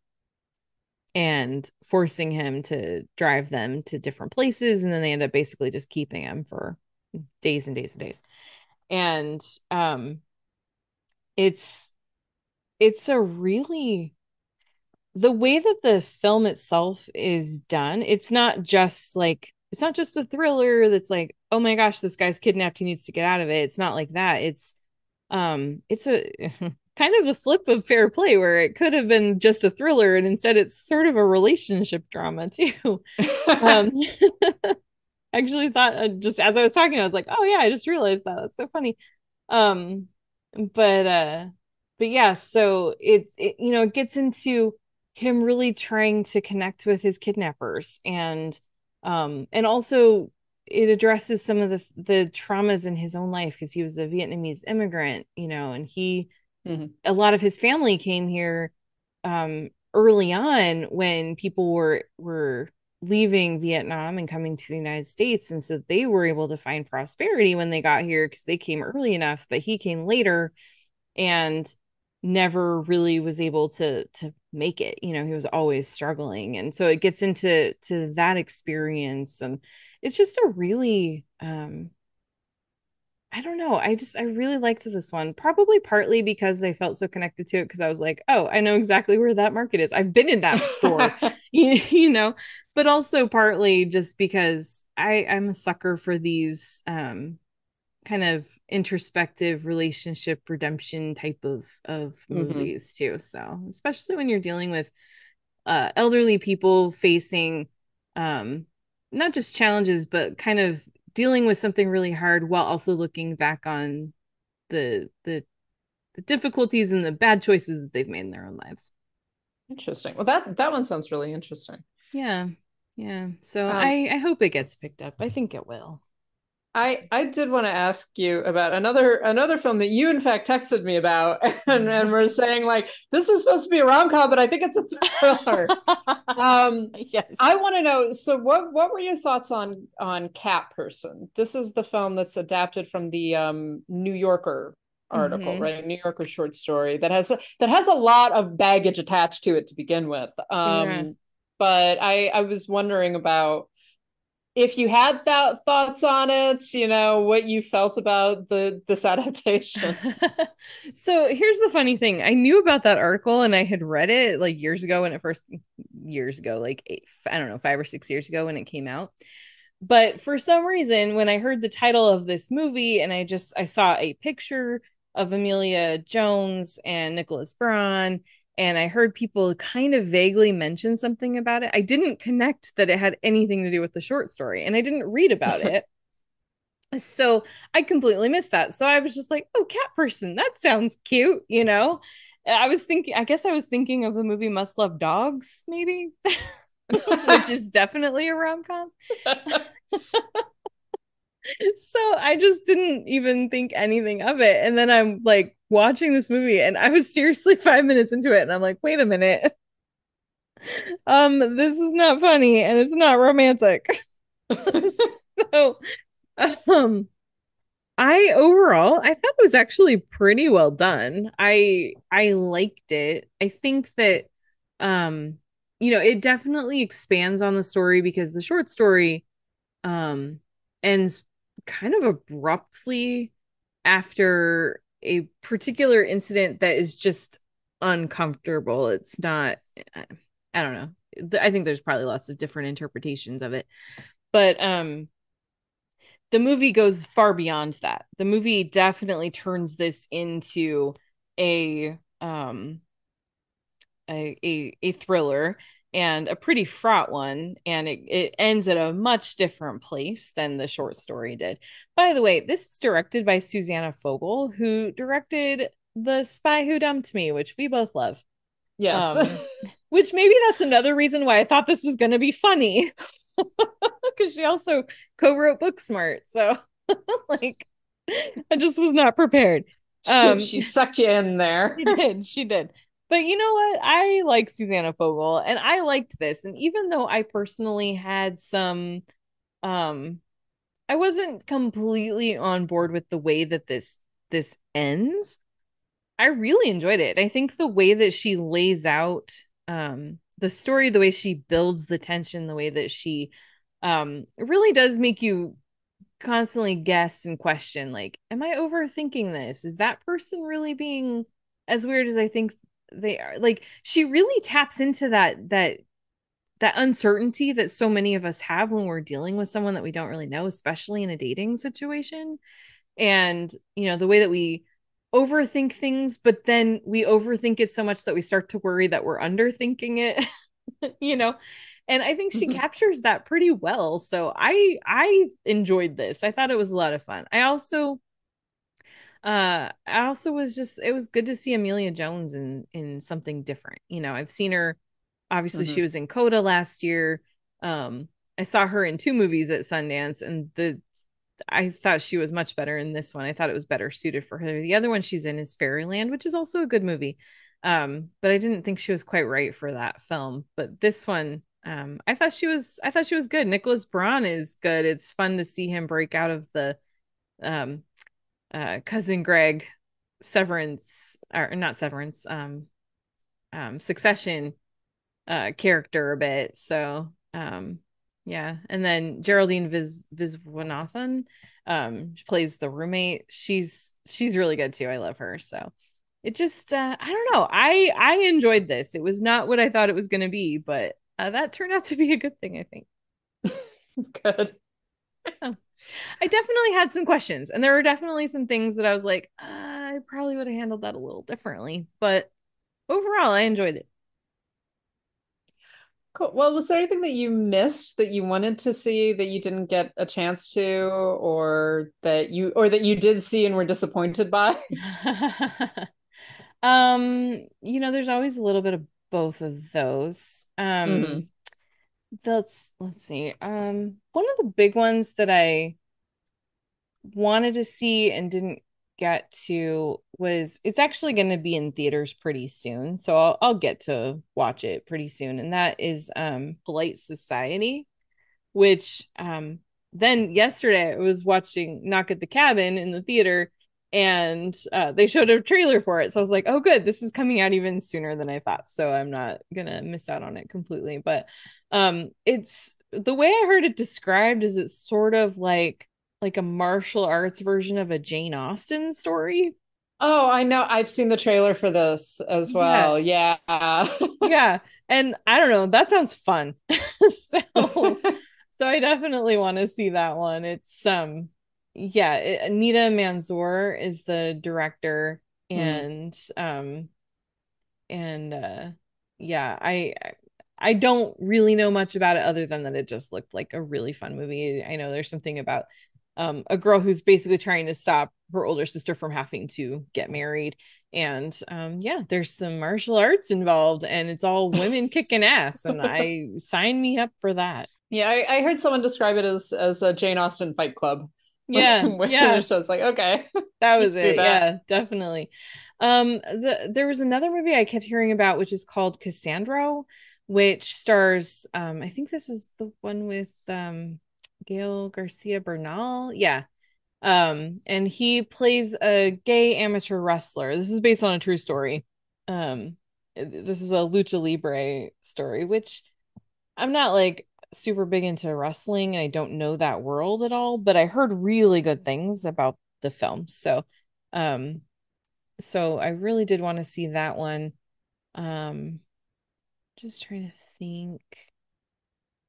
and forcing him to drive them to different places. And then they end up basically just keeping him for days and days and days. And um it's it's a really the way that the film itself is done, it's not just like it's not just a thriller that's like, oh my gosh, this guy's kidnapped, he needs to get out of it. It's not like that. It's um it's a kind of the flip of fair play where it could have been just a thriller and instead it's sort of a relationship drama too. um actually thought uh, just as I was talking I was like, "Oh yeah, I just realized that. That's so funny." Um but uh but yeah, so it, it you know, it gets into him really trying to connect with his kidnappers and um and also it addresses some of the the traumas in his own life because he was a Vietnamese immigrant, you know, and he Mhm. a lot of his family came here um early on when people were were leaving Vietnam and coming to the United States. And so they were able to find prosperity when they got here because they came early enough but he came later and never really was able to to make it. You know he was always struggling. And so it gets into to that experience. And it's just a really um I don't know. I just I really liked this one. Probably partly because I felt so connected to it because I was like, "Oh, I know exactly where that market is. I've been in that store." you, you know, but also partly just because I I'm a sucker for these um kind of introspective relationship redemption type of of Mhm. movies too. So, especially when you're dealing with uh elderly people facing um not just challenges but kind of dealing with something really hard while also looking back on the the the difficulties and the bad choices that they've made in their own lives. Interesting. Well, that that one sounds really interesting. Yeah. Yeah. So Um, I I hope it gets picked up. I think it will. I I did want to ask you about another another film that you in fact texted me about and and were saying like this was supposed to be a rom-com but I think it's a thriller. um yes. I want to know so what what were your thoughts on on Cat Person? This is the film that's adapted from the um New Yorker article, Mhm. right? New Yorker short story that has a, that has a lot of baggage attached to it to begin with. Um Yeah. but I I was wondering about if you had that thoughts on it, you know, what you felt about the this adaptation. so here's the funny thing. I knew about that article and I had read it like years ago when it first years ago, like eight, I don't know, five or six years ago when it came out. But for some reason, when I heard the title of this movie and I just I saw a picture of Emilia Jones and Nicholas Braun and I heard people kind of vaguely mention something about it. I didn't connect that it had anything to do with the short story and I didn't read about it. So I completely missed that. So I was just like, oh, cat person, that sounds cute, you know? I was thinking, I guess I was thinking of the movie Must Love Dogs, maybe, which is definitely a rom com. so I just didn't even think anything of it. And then I'm like watching this movie and I was seriously five minutes into it and I'm like, wait a minute. Um, this is not funny and it's not romantic. so um I overall I thought it was actually pretty well done. I I liked it. I think that um you know, it definitely expands on the story because the short story um ends kind of abruptly after a particular incident that is just uncomfortable. It's not I don't know. I think there's probably lots of different interpretations of it. But um the movie goes far beyond that. The movie definitely turns this into a um a a, a thriller and a pretty fraught one and it, it ends at a much different place than the short story did. By the way, this is directed by Susanna Fogel who directed The Spy Who Dumped Me, which we both love. yes. Um, which maybe that's another reason why I thought this was going to be funny. Because she also co wrote Booksmart. So, like, I just was not prepared. Um, she sucked you in there. she did. She did. But you know what? I like Susanna Fogel and I liked this. And even though I personally had some, um, I wasn't completely on board with the way that this this ends. I really enjoyed it. I think the way that she lays out um the story, the way she builds the tension, the way that she um really does make you constantly guess and question like am I overthinking this? Is that person really being as weird as I think they are? Like she really taps into that that that uncertainty that so many of us have when we're dealing with someone that we don't really know, especially in a dating situation. And, you know, the way that we overthink things, but then we overthink it so much that we start to worry that we're underthinking it, you know. And I think she Mhm. captures that pretty well. So I I enjoyed this. I thought it was a lot of fun. I also uh I also was just it was good to see Emilia Jones in in something different. You know, I've seen her obviously she was in Coda last year. Um I saw her in two movies at Sundance and the I thought she was much better in this one. I thought it was better suited for her. The other one she's in is Fairyland, which is also a good movie. Um, but I didn't think she was quite right for that film. But this one, um, I thought she was I thought she was good. Nicholas Braun is good. It's fun to see him break out of the um uh cousin Greg severance or not severance, um um succession uh character a bit. So um yeah, and then Geraldine Vis Viswanathan um plays the roommate. She's she's really good too. I love her. So it just uh I don't know. I I enjoyed this. It was not what I thought it was going to be, but uh, that turned out to be a good thing, I think. Good. I definitely had some questions, and there were definitely some things that I was like, uh, I probably would have handled that a little differently. But overall, I enjoyed it. Cool. Well, was there anything that you missed that you wanted to see that you didn't get a chance to, or that you or that you did see and were disappointed by? um, you know, there's always a little bit of both of those. Um Mhm. let's let's see. Um one of the big ones that I wanted to see and didn't get to was it's actually going to be in theaters pretty soon. So I'll I'll get to watch it pretty soon and that is um Polite Society which um then yesterday I was watching Knock at the Cabin in the theater and uh, they showed a trailer for it. So I was like, oh, good, this is coming out even sooner than I thought. So I'm not gonna miss out on it completely. But um, it's the way I heard it described is it's sort of like like a martial arts version of a Jane Austen story. Oh, I know. I've seen the trailer for this as well. Yeah. yeah, and I don't know. That sounds fun. so so I definitely want to see that one. It's um yeah, it, Anita Manzoor is the director and um and uh yeah, I I don't really know much about it other than that it just looked like a really fun movie. I know there's something about um a girl who's basically trying to stop her older sister from having to get married and um yeah there's some martial arts involved and it's all women kicking ass and i sign me up for that Yeah, I, I heard someone describe it as as a Jane Austen fight club. yeah yeah So it's like, okay. that was it that. yeah definitely um the there was another movie i kept hearing about which is called Cassandro which stars um i think this is the one with um Gael García Bernal? Yeah. Um and he plays a gay amateur wrestler. This is based on a true story. Um this is a lucha libre story which i'm not like super big into wrestling. And i don't know that world at all but i heard really good things about the film. So um so i really did want to see that one. Um just trying to think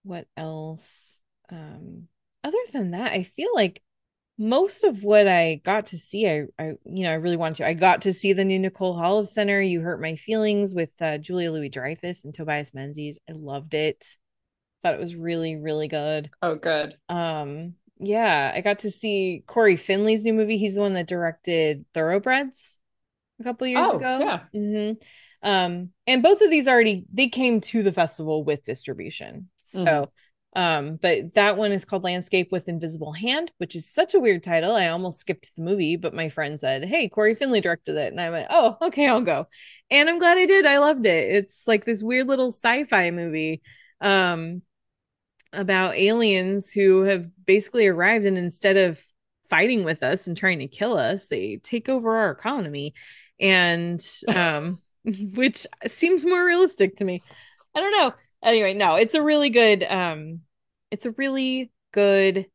what else um other than that i feel like most of what i got to see i i you know i really wanted to. I got to see the new Nicole Holofcener you hurt my feelings with uh, julia louis dreyfus and tobias menzies. I loved it. Thought it was really really good. Oh, good. um yeah i got to see Cory Finley's new movie. He's the one that directed thoroughbreds a couple years Oh, ago. yeah. hmm um and both of these already they came to the festival with distribution. So Mm-hmm. um but that one is called landscape with invisible hand which is such a weird title. I almost skipped the movie but my friend said hey Cory Finley directed it. And i went oh okay i'll go. And i'm glad i did. I loved it. It's like this weird little sci-fi movie um about aliens who have basically arrived and instead of fighting with us and trying to kill us they take over our economy. And um which seems more realistic to me. I don't know. Anyway no it's a really good um it's a really good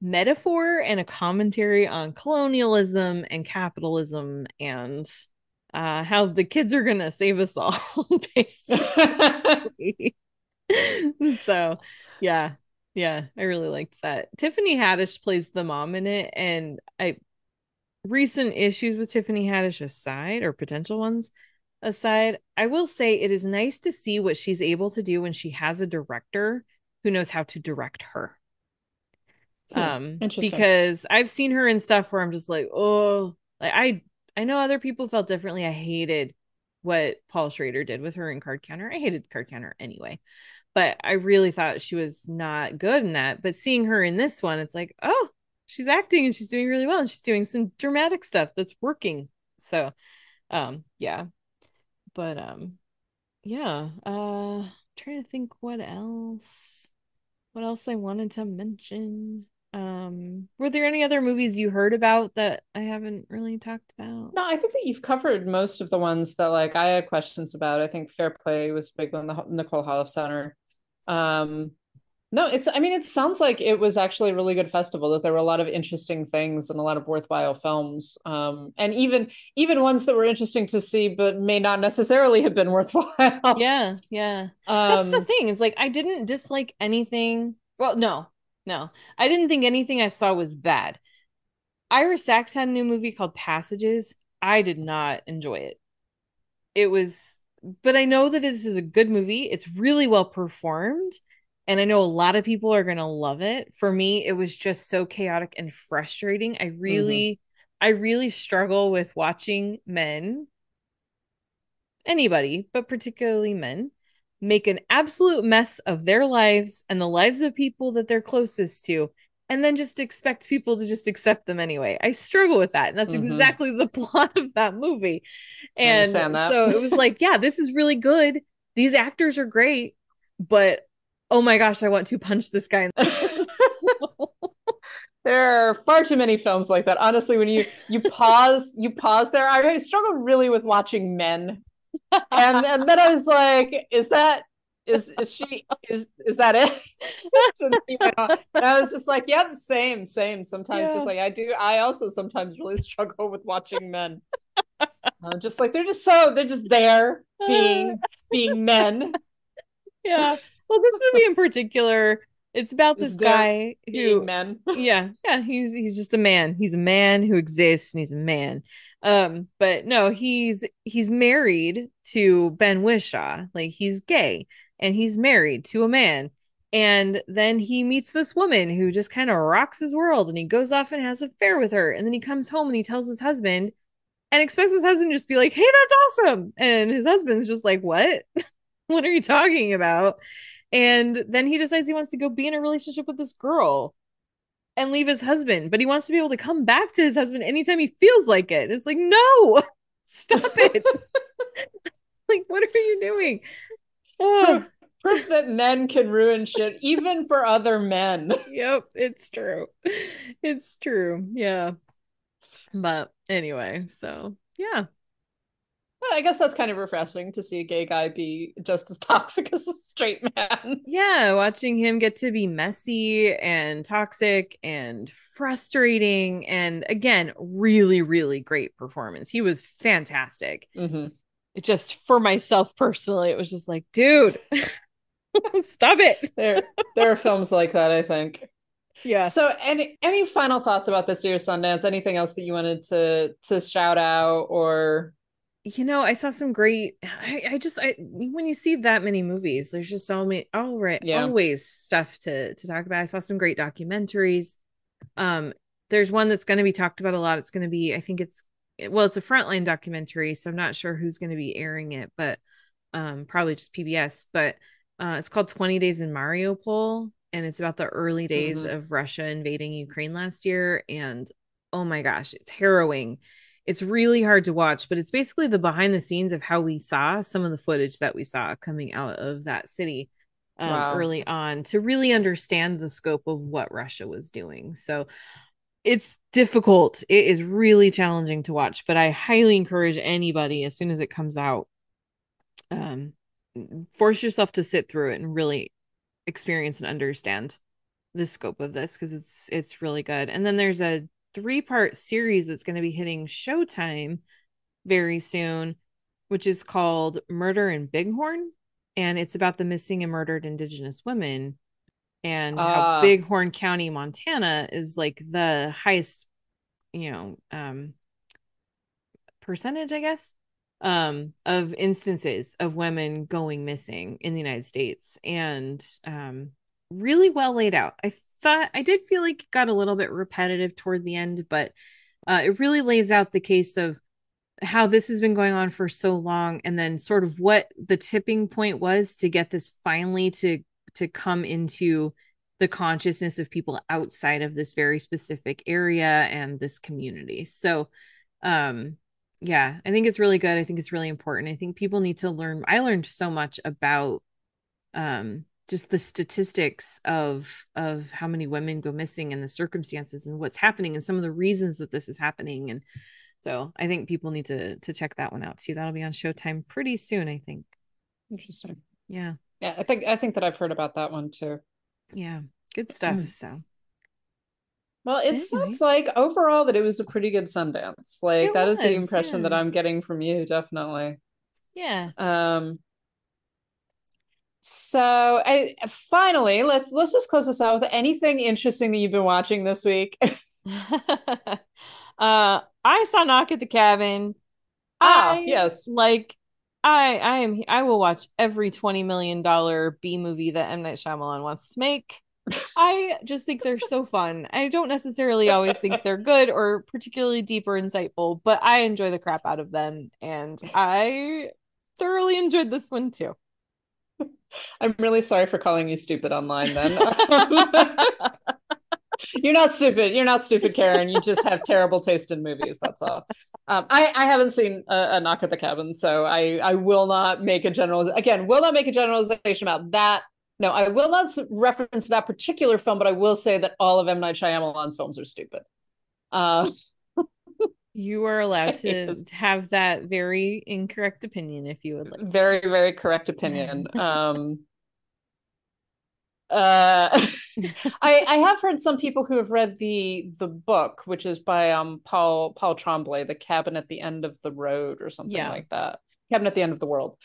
metaphor and a commentary on colonialism and capitalism and uh how the kids are gonna save us all basically. So yeah yeah i really liked that. Tiffany haddish plays the mom in it and i recent issues with tiffany haddish aside or potential ones aside i will say it is nice to see what she's able to do when she has a director who knows how to direct her. Hmm, um because i've seen her in stuff where i'm just like oh like i i know other people felt differently. I hated what paul schrader did with her in card counter. I hated card counter anyway but i really thought she was not good in that. But seeing her in this one it's like oh she's acting and she's doing really well and she's doing some dramatic stuff that's working. So um yeah but um yeah uh trying to think what else what else i wanted to mention um were there any other movies you heard about that i haven't really talked about No, I think that you've covered most of the ones that like I had questions about. I think Fair Play was a big one, the Nicole Holofcener. Um, no, it's I mean, it sounds like it was actually a really good festival, that there were a lot of interesting things and a lot of worthwhile films. Um, and even even ones that were interesting to see, but may not necessarily have been worthwhile. yeah yeah. That's the Um, thing is like i didn't dislike anything well no no. I didn't think anything i saw was bad. Ira sachs had a new movie called passages. I did not enjoy it. It was but i know that this is a good movie. It's really well performed and i know a lot of people are going to love it for me it was just so chaotic and frustrating i really i really struggle with watching men anybody, but particularly men, make an absolute mess of their lives and the lives of people that they're closest to, and then just expect people to just accept them anyway. I struggle with that. And that's Mhm. exactly the plot of that movie. And that. so it was like, yeah, this is really good. These actors are great, but oh my gosh, I want to punch this guy in the There are far too many films like that. Honestly, when you you pause, you pause there. I struggle really with watching men, and and then I was like, is that is is she is is that it? So then he went on. and I was just like, yep, same, same. Sometimes Yeah. just like I do. I also sometimes really struggle with watching men. I'm just like they're just so they're just there being being men. yeah. Well, this movie in particular, it's about Is this guy who men. yeah, yeah, he's he's just a man. He's a man who exists and he's a man. Um, but no, he's he's married to Ben Whishaw. Like he's gay and he's married to a man. And then he meets this woman who just kind of rocks his world and he goes off and has an affair with her. And then he comes home and he tells his husband and expects his husband to just be like, Hey, that's awesome. And his husband's just like, What? what are you talking about? And then he decides he wants to go be in a relationship with this girl and leave his husband, but he wants to be able to come back to his husband anytime he feels like it. It's like, no, stop it. like, what are you doing? Oh, Proof that men can ruin shit, even for other men. yep, it's true. It's true. Yeah. But anyway, so yeah. I guess that's kind of refreshing to see a gay guy be just as toxic as a straight man. Yeah, watching him get to be messy and toxic and frustrating and again, really really great performance. He was fantastic. Mhm. It just for myself personally, it was just like, dude, stop it. There, there are films like that. I think. Yeah. So, any any final thoughts about this year's Sundance? Anything else that you wanted to to shout out or? You know, I saw some great I, I just I when you see that many movies, there's just so many all right, Yeah. always stuff to to talk about. I saw some great documentaries. Um there's one that's going to be talked about a lot. It's going to be I think it's well, it's a frontline documentary, so I'm not sure who's going to be airing it, but um probably just PBS, but uh it's called 20 Days in Mariupol and it's about the early days Mhm. of Russia invading Ukraine last year and oh my gosh, it's harrowing it's really hard to watch, but it's basically the behind the scenes of how we saw some of the footage that we saw coming out of that city um, Wow. early on to really understand the scope of what Russia was doing. So it's difficult. It is really challenging to watch, but I highly encourage anybody as soon as it comes out, um, force yourself to sit through it and really experience and understand the scope of this because it's it's really good. And then there's a three part series that's going to be hitting Showtime very soon, which is called Murder in Bighorn. And it's about the missing and murdered Indigenous women and Ah. how Bighorn County, Montana is like the highest, you know, um, percentage, I guess, um, of instances of women going missing in the United States. And um, really well laid out. I thought I did feel like it got a little bit repetitive toward the end, but uh, it really lays out the case of how this has been going on for so long and then sort of what the tipping point was to get this finally to to come into the consciousness of people outside of this very specific area and this community. So um yeah, I think it's really good. I think it's really important. I think people need to learn I learned so much about um just the statistics of of how many women go missing and the circumstances and what's happening and some of the reasons that this is happening and so I think people need to to check that one out too. That'll be on Showtime pretty soon, I think. Interesting. Yeah. Yeah, I think I think that I've heard about that one too. Yeah. Good stuff. Mm. So Well, it Anyway. sounds like overall that it was a pretty good Sundance. Like It that is the was, impression that. I'm getting from you, definitely. yeah. Um so I finally let's let's just close this out with anything interesting that you've been watching this week. uh I saw Knock at the Cabin. Ah, I- yes. Like I I am I will watch every 20 million dollar B movie that M Night Shyamalan wants to make. I just think they're so fun. I don't necessarily always think they're good or particularly deep or insightful, but I enjoy the crap out of them and I thoroughly enjoyed this one too. I'm really sorry for calling you stupid online then. You're not stupid. You're not stupid, Karen. You just have terrible taste in movies. That's all. Um, I, I haven't seen a, a, Knock at the Cabin, so I, I will not make a general. Again, will not make a generalization about that. No, I will not reference that particular film, but I will say that all of M Night Shyamalan's films are stupid. Uh, you are allowed to have that very incorrect opinion if you would like. Very, very correct opinion. um, uh i i have heard some people who have read the the book which is by um paul paul tremblay the cabin at the end of the road or something yeah. like that cabin at the end of the world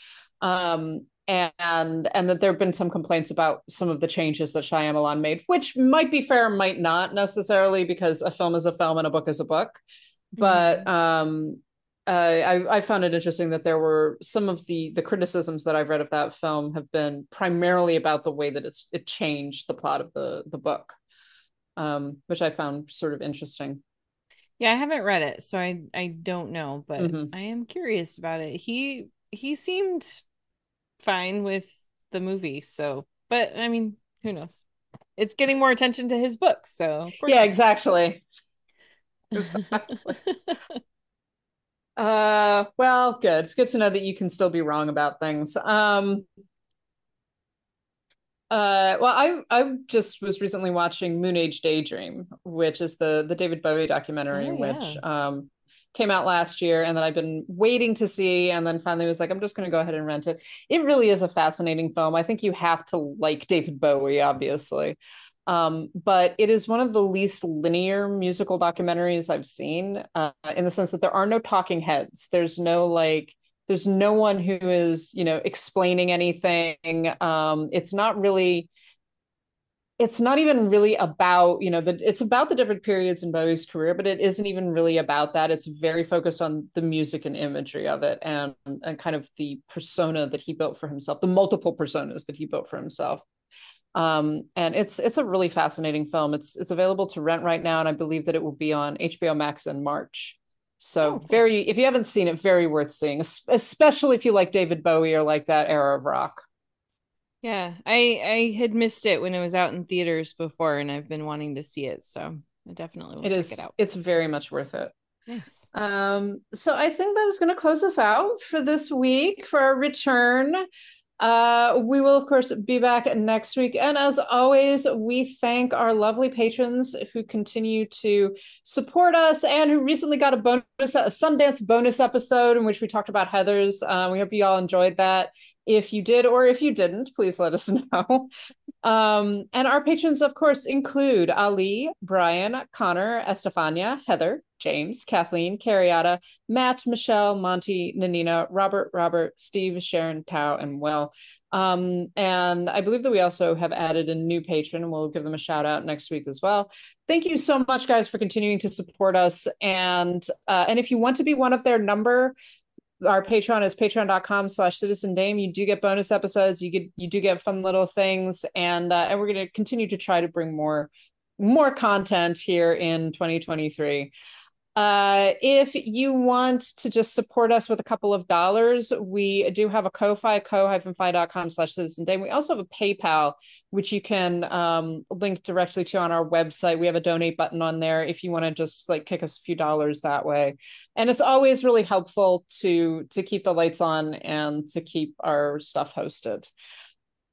um and and that there have been some complaints about some of the changes that Shyamalan made, which might be fair, might not necessarily, because a film is a film and a book is a book. But mm-hmm. um, uh, I, I found it interesting that there were some of the the criticisms that I've read of that film have been primarily about the way that it's it changed the plot of the the book, um, which I found sort of interesting. Yeah, I haven't read it, so I I don't know, but mm-hmm. I am curious about it. He he seemed fine with the movie, so but I mean, who knows? It's getting more attention to his book, so yeah, exactly. exactly. Uh, well, good. It's good to know that you can still be wrong about things. Um, uh, well, I I just was recently watching Moon Age Daydream, which is the the David Bowie documentary, oh, yeah. which um came out last year and that I've been waiting to see and then finally was like I'm just going to go ahead and rent it. It really is a fascinating film. I think you have to like David Bowie obviously. Um, but it is one of the least linear musical documentaries I've seen, uh, in the sense that there are no talking heads. There's no like, there's no one who is, you know, explaining anything. Um, it's not really, it's not even really about, you know, the, it's about the different periods in Bowie's career, but it isn't even really about that. It's very focused on the music and imagery of it and, and kind of the persona that he built for himself, the multiple personas that he built for himself um, and it's it's a really fascinating film. It's it's available to rent right now, and I believe that it will be on HBO Max in March. So oh, cool. very, if you haven't seen it, very worth seeing, especially if you like David Bowie or like that era of rock. Yeah, I I had missed it when it was out in theaters before, and I've been wanting to see it, so I definitely will it check is, it out. It's very much worth it. Yes. Um, so I think that is going to close us out for this week for our return. Uh, we will, of course, be back next week. And as always, we thank our lovely patrons who continue to support us and who recently got a bonus, a Sundance bonus episode in which we talked about Heathers. Uh, we hope you all enjoyed that. If you did, or if you didn't, please let us know. Um, and our patrons, of course, include Ali, Brian, Connor, Estefania, Heather, James, Kathleen, Carriata, Matt, Michelle, Monty, Nanina, Robert, Robert, Steve, Sharon, Tao, and Will. Um, and I believe that we also have added a new patron. We'll give them a shout out next week as well. Thank you so much, guys, for continuing to support us. And uh, and if you want to be one of their number, our patreon is patreon.com slash citizen dame you do get bonus episodes you get you do get fun little things and uh, and we're going to continue to try to bring more more content here in 2023 uh, if you want to just support us with a couple of dollars, we do have a Ko-Fi, ko-fi.com slash citizen dame. We also have a PayPal, which you can um, link directly to on our website. We have a donate button on there if you want to just like kick us a few dollars that way. And it's always really helpful to to keep the lights on and to keep our stuff hosted.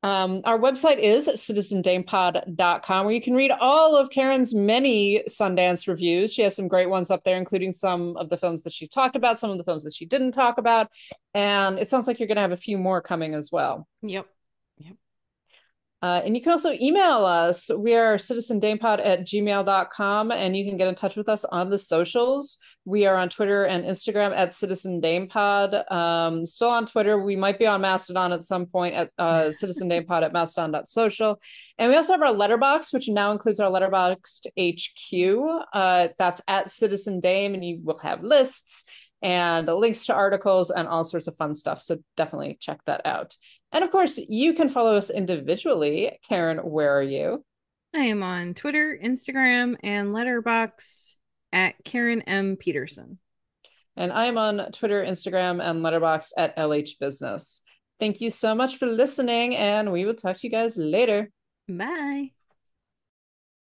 Um, our website is citizendamepod.com, where you can read all of Karen's many Sundance reviews. She has some great ones up there, including some of the films that she talked about, some of the films that she didn't talk about. And it sounds like you're going to have a few more coming as well. Yep. Uh, and you can also email us. We are citizendamepod at gmail.com, and you can get in touch with us on the socials. We are on Twitter and Instagram at Citizen Damepod. Um, still on Twitter. We might be on Mastodon at some point at uh, Citizen Damepod at mastodon.social. And we also have our Letterboxd, which now includes our Letterboxd HQ. Uh, that's at Citizen Dame, and you will have lists and links to articles and all sorts of fun stuff. So definitely check that out. And of course, you can follow us individually. Karen, where are you? I am on Twitter, Instagram, and Letterboxd at Karen M. Peterson. And I am on Twitter, Instagram, and Letterboxd at LH Business. Thank you so much for listening, and we will talk to you guys later. Bye.